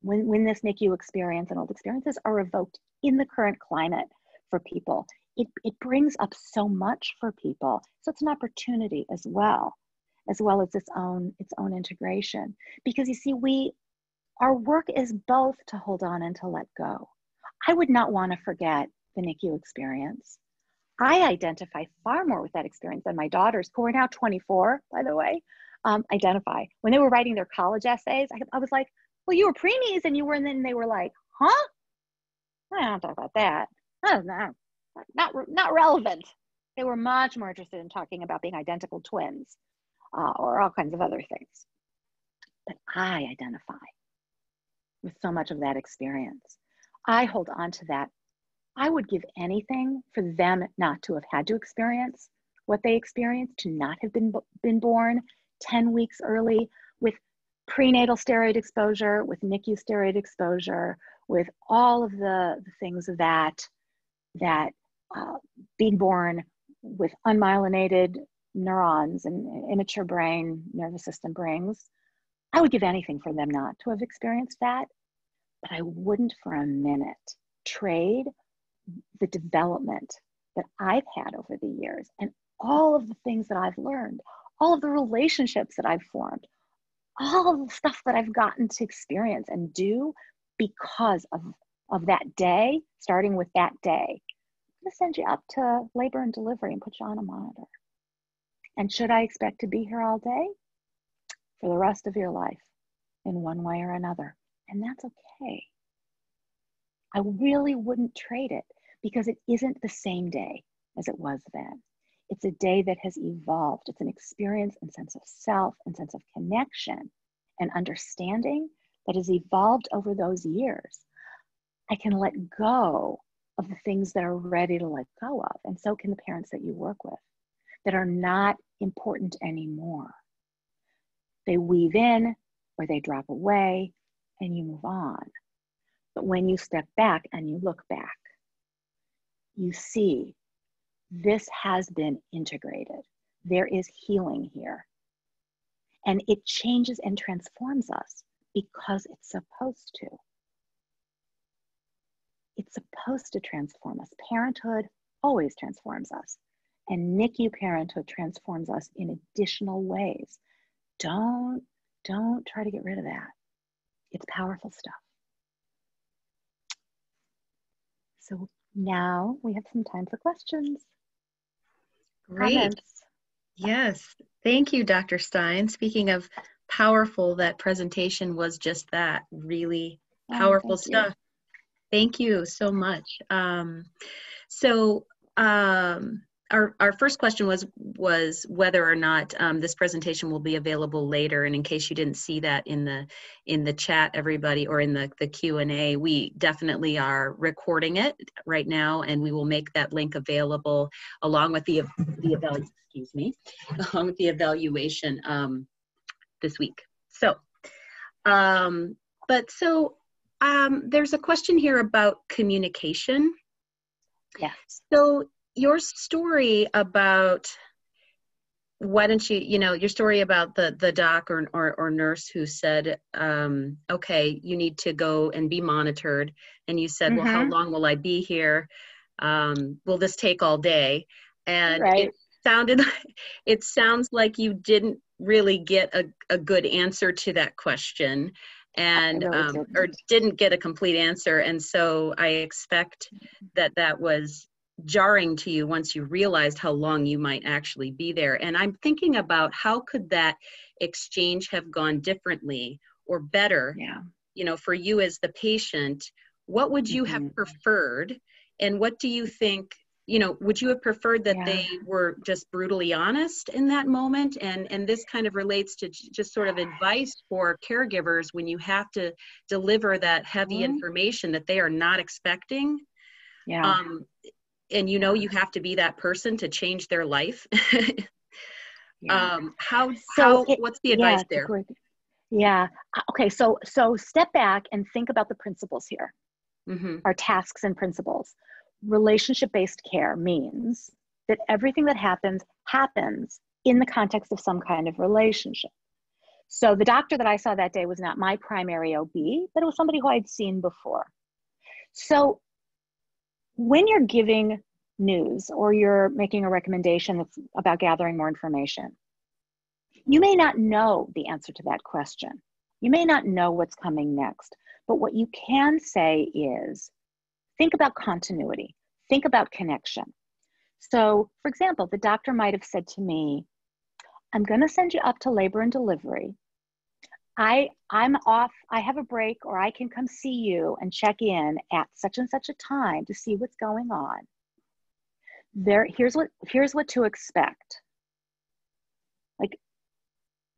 when, when this NICU experience and old experiences are evoked in the current climate for people. It, it brings up so much for people. So it's an opportunity as well, as well as its own, its own integration. Because you see, we, our work is both to hold on and to let go. I would not want to forget the NICU experience. I identify far more with that experience than my daughters, who are now 24, by the way, um, identify. When they were writing their college essays, I, I was like, well, you were preemies and you were, and then they were like, huh? I don't talk about that. Oh, no, not, not relevant. They were much more interested in talking about being identical twins uh, or all kinds of other things. But I identify with so much of that experience. I hold on to that I would give anything for them not to have had to experience what they experienced, to not have been, been born 10 weeks early with prenatal steroid exposure, with NICU steroid exposure, with all of the, the things that that uh, being born with unmyelinated neurons and immature brain nervous system brings i would give anything for them not to have experienced that but i wouldn't for a minute trade the development that i've had over the years and all of the things that i've learned all of the relationships that i've formed all of the stuff that i've gotten to experience and do because of of that day starting with that day I'm going to send you up to labor and delivery and put you on a monitor. And should I expect to be here all day? For the rest of your life, in one way or another. And that's okay. I really wouldn't trade it because it isn't the same day as it was then. It's a day that has evolved. It's an experience and sense of self and sense of connection and understanding that has evolved over those years. I can let go of the things that are ready to let go of. And so can the parents that you work with that are not important anymore. They weave in or they drop away and you move on. But when you step back and you look back, you see this has been integrated. There is healing here. And it changes and transforms us because it's supposed to. It's supposed to transform us. Parenthood always transforms us. And NICU parenthood transforms us in additional ways. Don't, don't try to get rid of that. It's powerful stuff. So now we have some time for questions. Great. Comments. Yes. Thank you, Dr. Stein. Speaking of powerful, that presentation was just that really oh, powerful oh, stuff. You. Thank you so much. Um, so um, our, our first question was was whether or not um, this presentation will be available later. And in case you didn't see that in the in the chat, everybody, or in the the Q and A, we definitely are recording it right now, and we will make that link available along with the the evaluation. Excuse me, along with the evaluation um, this week. So, um, but so um, there's a question here about communication. Yes. So your story about why don't you you know your story about the the doc or or, or nurse who said um, okay you need to go and be monitored and you said mm-hmm. well how mm-hmm. long will i be here um, will this take all day and right. it sounded it sounds like you didn't really get a, a good answer to that question and really um, or didn't get a complete answer and so i expect that that was jarring to you once you realized how long you might actually be there. And i'm thinking about how could that exchange have gone differently or better yeah. you know for you as the patient? What would you mm-hmm. have preferred? And what do you think you know would you have preferred that yeah. they were just brutally honest in that moment? And and this kind of relates to just sort of advice for caregivers when you have to deliver that heavy mm-hmm. information that they are not expecting. Yeah. Um and you know you have to be that person to change their life yeah. um how so how it, what's the advice yeah, there yeah uh, okay so so step back and think about the principles here mm-hmm. our tasks and principles relationship based care means that everything that happens happens in the context of some kind of relationship. So the doctor that I saw that day was not my primary OB, but it was somebody who I'd seen before. So when you're giving news or you're making a recommendation that's about gathering more information, you may not know the answer to that question. You may not know what's coming next. But what you can say is think about continuity, think about connection. So, for example, the doctor might have said to me, I'm going to send you up to labor and delivery. I, I'm off, I have a break, or I can come see you and check in at such and such a time to see what's going on. There, here's what here's what to expect. Like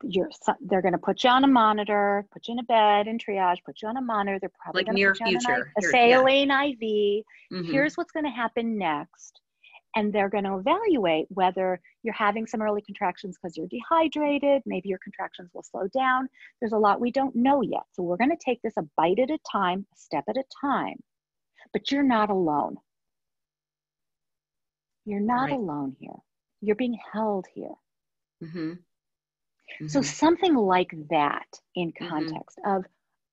you're they're going to put you on a monitor, put you in a bed and triage, put you on a monitor. They're probably like near future, a, saline yeah. IV. Mm-hmm. Here's what's going to happen next, and they're going to evaluate whether you're having some early contractions because you're dehydrated, maybe your contractions will slow down. There's a lot we don't know yet. So we're going to take this a bite at a time, a step at a time. But you're not alone. You're not right. alone here. You're being held here. Mm-hmm. Mm-hmm. So something like that in mm-hmm. context mm-hmm. of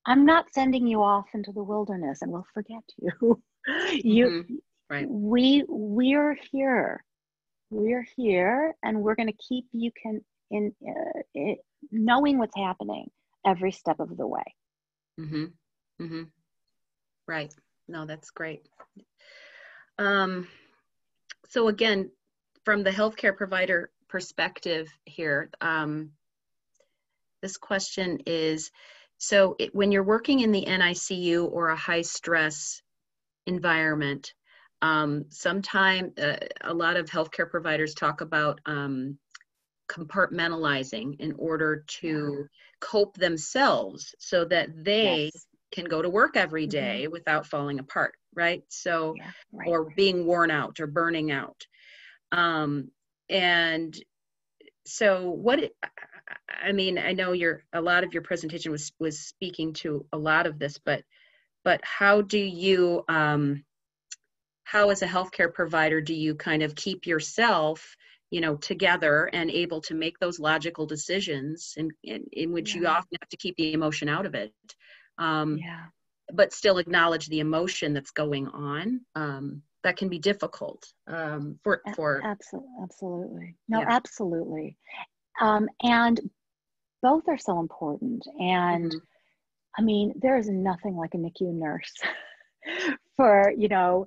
I'm not sending you off into the wilderness and we'll forget you. you mm-hmm. Right. we we're here. We're here and we're going to keep you can in uh, it, knowing what's happening every step of the way. Mhm. Mhm. Right. No, that's great. Um so again, from the healthcare provider perspective here, um, this question is so it, when you're working in the NICU or a high stress environment, um, sometimes uh, a lot of healthcare providers talk about um, compartmentalizing in order to cope themselves so that they yes. can go to work every day mm-hmm. mm-hmm. without falling apart, right? So, yeah, right, or right. being worn out or burning out. Um, and so, what it, I mean, I know your a lot of your presentation was was speaking to a lot of this, but but how do you um, how as a healthcare provider do you kind of keep yourself you know together and able to make those logical decisions in in, in which yeah. you often have to keep the emotion out of it um, yeah. but still acknowledge the emotion that's going on um, that can be difficult um, for for absolutely absolutely no yeah. absolutely um, and both are so important. And mm-hmm. I mean, there is nothing like a NICU nurse for, you know,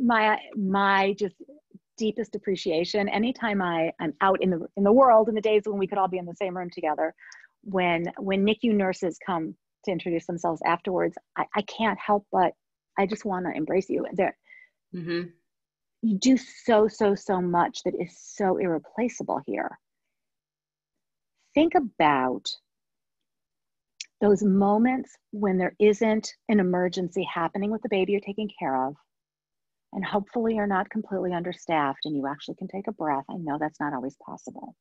my my just deepest appreciation anytime I, I'm out in the in the world in the days when we could all be in the same room together, when when NICU nurses come to introduce themselves afterwards, I, I can't help but I just want to embrace you. There, mm-hmm. you do so so so much that is so irreplaceable here think about those moments when there isn't an emergency happening with the baby you're taking care of, and hopefully you're not completely understaffed and you actually can take a breath. I know that's not always possible.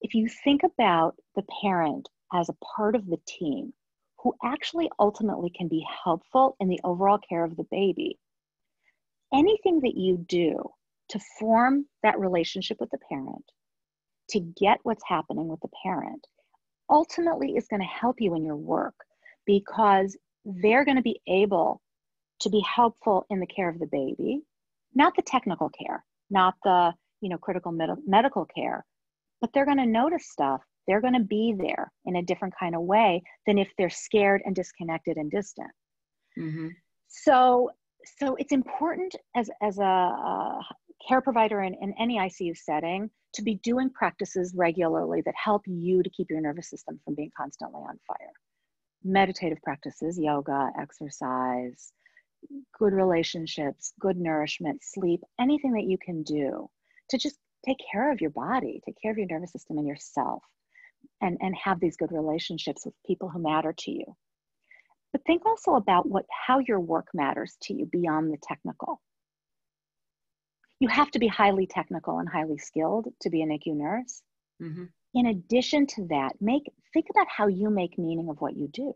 If you think about the parent as a part of the team who actually ultimately can be helpful in the overall care of the baby, anything that you do to form that relationship with the parent to get what's happening with the parent ultimately is going to help you in your work because they're going to be able to be helpful in the care of the baby not the technical care not the you know critical med- medical care but they're going to notice stuff they're going to be there in a different kind of way than if they're scared and disconnected and distant mm-hmm. so so it's important as as a, a care provider in, in any icu setting to be doing practices regularly that help you to keep your nervous system from being constantly on fire. Meditative practices, yoga, exercise, good relationships, good nourishment, sleep, anything that you can do to just take care of your body, take care of your nervous system and yourself, and, and have these good relationships with people who matter to you. But think also about what how your work matters to you beyond the technical you have to be highly technical and highly skilled to be a NICU nurse. Mm-hmm. In addition to that, make think about how you make meaning of what you do.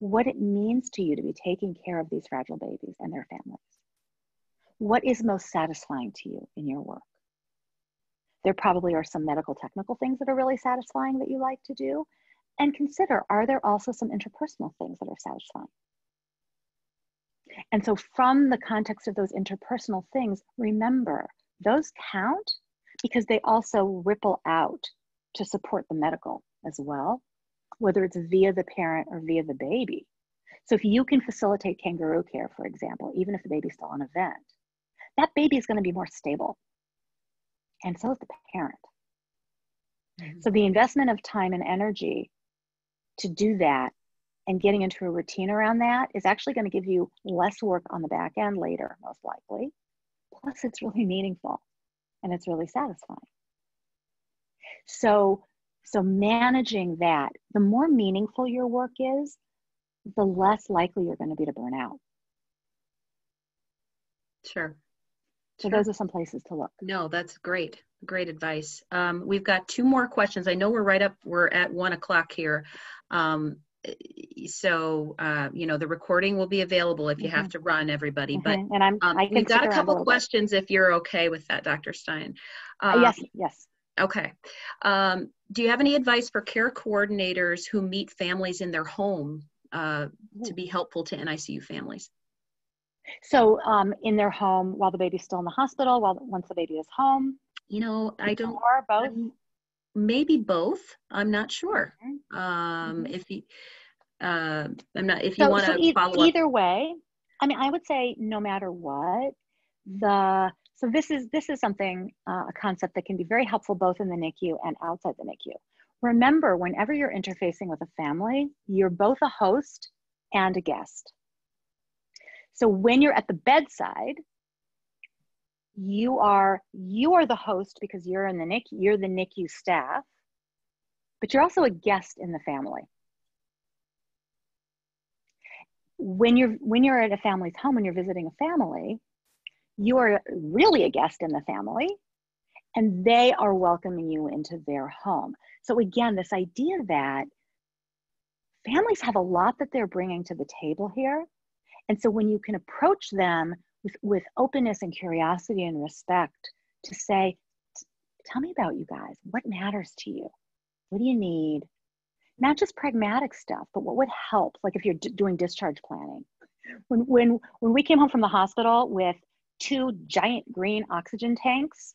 What it means to you to be taking care of these fragile babies and their families. What is most satisfying to you in your work? There probably are some medical technical things that are really satisfying that you like to do. And consider are there also some interpersonal things that are satisfying? And so, from the context of those interpersonal things, remember those count because they also ripple out to support the medical as well, whether it's via the parent or via the baby. So, if you can facilitate kangaroo care, for example, even if the baby's still on a vent, that baby is going to be more stable. And so is the parent. Mm-hmm. So, the investment of time and energy to do that and getting into a routine around that is actually going to give you less work on the back end later, most likely. Plus, it's really meaningful and it's really satisfying. So, so managing that, the more meaningful your work is, the less likely you're going to be to burn out. Sure. So those are some places to look. No, that's great. Great advice. Um, we've got two more questions. I know we're right up, we're at one o'clock here. Um, so, uh, you know, the recording will be available if you mm-hmm. have to run everybody, mm-hmm. but and I'm, um, I we've got a couple a questions bit. if you're okay with that, Dr. Stein. Uh, yes, yes. Okay. Um, do you have any advice for care coordinators who meet families in their home uh, to be helpful to NICU families? So, um, in their home while the baby's still in the hospital, while once the baby is home. You know, I don't. Or both. Maybe both. I'm not sure. Mm-hmm. Um, mm-hmm. If you, uh, I'm not. If you so, want to so e- follow either up. way, I mean, I would say no matter what, the so this is this is something uh, a concept that can be very helpful both in the NICU and outside the NICU. Remember, whenever you're interfacing with a family, you're both a host and a guest. So when you're at the bedside, you are you are the host because you're in the NICU, you're the NICU staff, but you're also a guest in the family. When you're when you're at a family's home, when you're visiting a family, you are really a guest in the family and they are welcoming you into their home. So, again, this idea that families have a lot that they're bringing to the table here. And so, when you can approach them with, with openness and curiosity and respect to say, Tell me about you guys. What matters to you? What do you need? Not just pragmatic stuff, but what would help? Like if you're d- doing discharge planning. When, when, when we came home from the hospital with two giant green oxygen tanks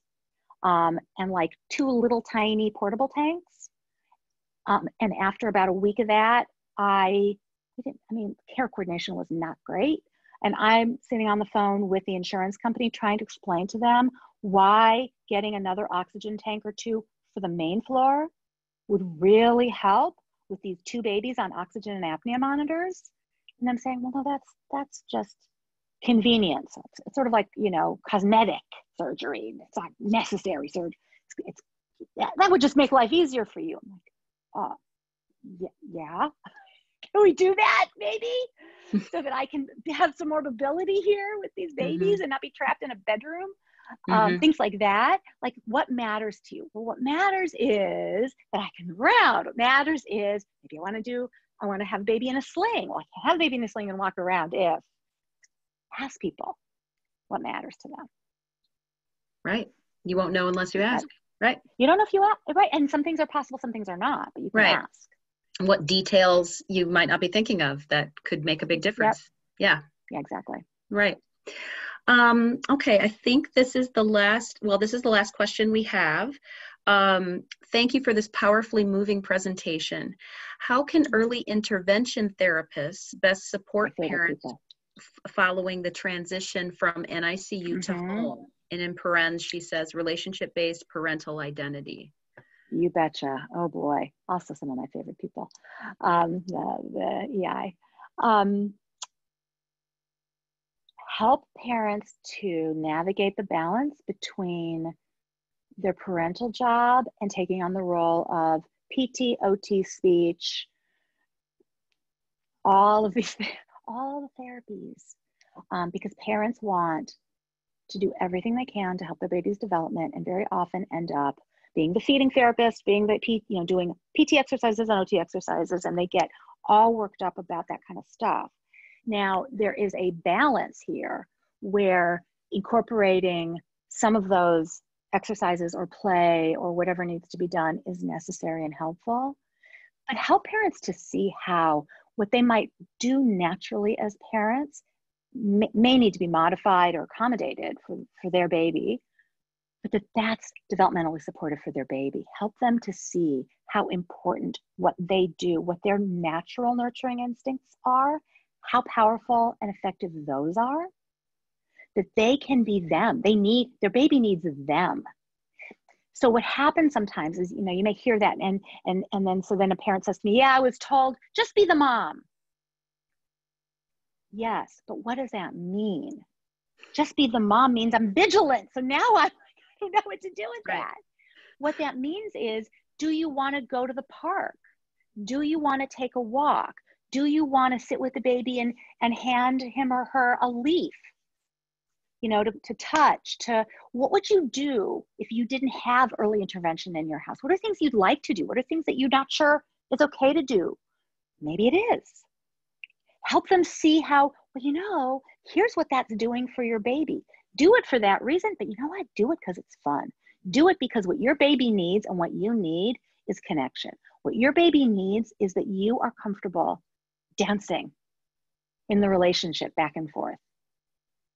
um, and like two little tiny portable tanks. Um, and after about a week of that, I, I mean, care coordination was not great. And I'm sitting on the phone with the insurance company trying to explain to them why getting another oxygen tank or two for the main floor would really help with these two babies on oxygen and apnea monitors. And I'm saying, well, no, that's that's just convenience. It's, it's, sort of like, you know, cosmetic surgery. It's not necessary surgery. It's, it's that, that would just make life easier for you. I'm like, uh, yeah, yeah. can we do that maybe? so that I can have some more mobility here with these mm-hmm. babies mm-hmm. and not be trapped in a bedroom. Um, mm-hmm. things like that. Like, what matters to you? Well, what matters is that I can round. What matters is maybe I want to do, I want to have a baby in a sling. Well, I can have a baby in a sling and walk around if ask people what matters to them. Right. You won't know unless you ask. Right. You don't know if you ask. Right. And some things are possible, some things are not, but you can right. ask. What details you might not be thinking of that could make a big difference. Yep. Yeah. Yeah, exactly. Right. Um, okay, I think this is the last, well, this is the last question we have. Um, thank you for this powerfully moving presentation. How can early intervention therapists best support parents people following the transition from NICU mm-hmm. to home. And in parens, she says relationship based parental identity. You betcha. Oh boy. Also, some of my favorite people. Um, the, the EI. Um, help parents to navigate the balance between their parental job and taking on the role of PT, OT, speech, all of these all the therapies um, because parents want to do everything they can to help their baby's development and very often end up being the feeding therapist, being the P, you know, doing PT exercises and OT exercises, and they get all worked up about that kind of stuff. Now, there is a balance here where incorporating some of those exercises or play or whatever needs to be done is necessary and helpful. But help parents to see how what they might do naturally as parents may, may need to be modified or accommodated for, for their baby but that that's developmentally supportive for their baby. Help them to see how important what they do what their natural nurturing instincts are how powerful and effective those are that they can be them. They need their baby needs them so what happens sometimes is you know you may hear that and and and then so then a parent says to me yeah i was told just be the mom. Yes but what does that mean? Just be the mom means i'm vigilant. So now i, I don't know what to do with right. that. What that means is do you want to go to the park? Do you want to take a walk? Do you want to sit with the baby and and hand him or her a leaf you know, to, to touch, to what would you do if you didn't have early intervention in your house? What are things you'd like to do? What are things that you're not sure it's okay to do? Maybe it is. Help them see how, well, you know, here's what that's doing for your baby. Do it for that reason, but you know what? Do it because it's fun. Do it because what your baby needs and what you need is connection. What your baby needs is that you are comfortable dancing in the relationship back and forth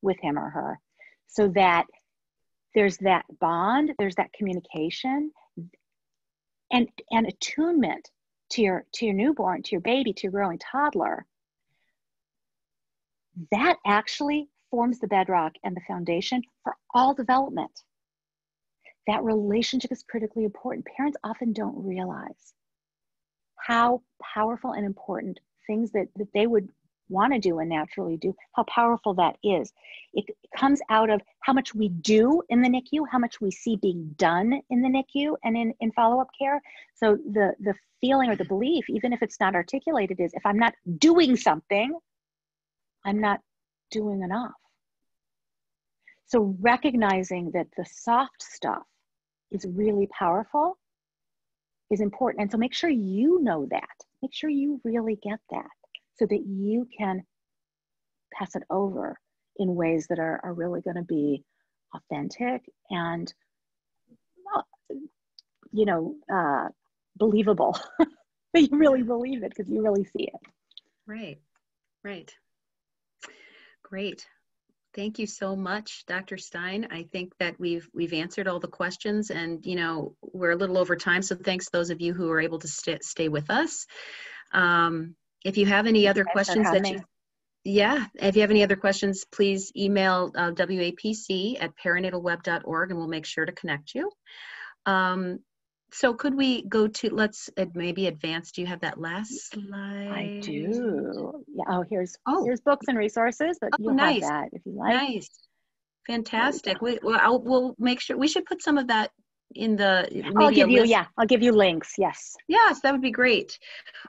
with him or her so that there's that bond, there's that communication and and attunement to your to your newborn, to your baby, to your growing toddler. That actually forms the bedrock and the foundation for all development. That relationship is critically important. Parents often don't realize how powerful and important things that, that they would want to do and naturally do, how powerful that is. It comes out of how much we do in the NICU, how much we see being done in the NICU and in, in follow-up care. So the the feeling or the belief, even if it's not articulated, is if I'm not doing something, I'm not doing enough. So recognizing that the soft stuff is really powerful is important. And so make sure you know that. Make sure you really get that so that you can pass it over in ways that are, are really going to be authentic and you know uh, believable that you really believe it because you really see it right right great Thank you so much, Dr. Stein. I think that we've we've answered all the questions, and you know we're a little over time, so thanks those of you who are able to st stay with us. Um, if you have any other questions that you, yeah, if you have any other questions, please email uh, WAPC at perinatalweb.org, and we'll make sure to connect you. Um, so could we go to let's uh, maybe advance. Do you have that last slide i do. yeah oh here's oh. here's books and resources but oh, you nice. have that if you like. Nice. Fantastic. We, well I'll, we'll make sure we should put some of that in the i'll give you yeah i'll give you links yes yes that would be great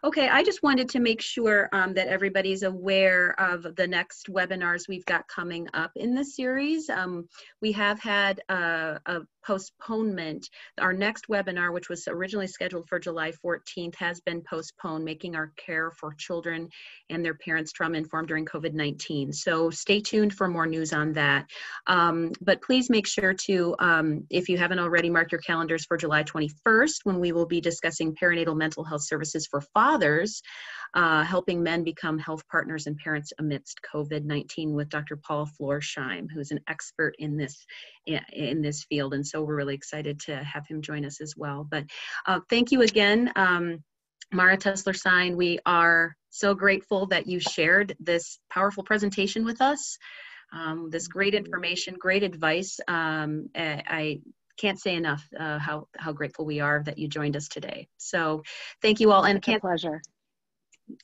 okay i just wanted to make sure um, that everybody's aware of the next webinars we've got coming up in the series um, we have had a, a postponement. Our next webinar, which was originally scheduled for July 14th, has been postponed, making our care for children and their parents trauma-informed during COVID-19. So stay tuned for more news on that. Um, but please make sure to, um, if you haven't already, mark your calendars for July 21st, when we will be discussing perinatal mental health services for fathers, uh, helping men become health partners and parents amidst COVID-19 with Dr. Paul Florsheim, who's an expert in this in this field. And so we're really excited to have him join us as well. But uh, thank you again, um, Mara Tesler-Stein. We are so grateful that you shared this powerful presentation with us. Um, this great information, great advice. Um, I can't say enough uh, how how grateful we are that you joined us today. So, thank you all, and can't pleasure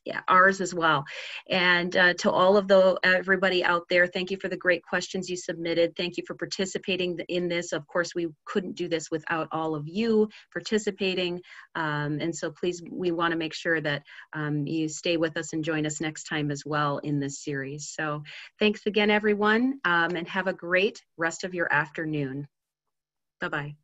yeah, ours as well. And uh, to all of the everybody out there, thank you for the great questions you submitted. Thank you for participating in this. Of course, we couldn't do this without all of you participating. Um, and so please, we want to make sure that um, you stay with us and join us next time as well in this series. So thanks again, everyone, um, and have a great rest of your afternoon. Bye-bye.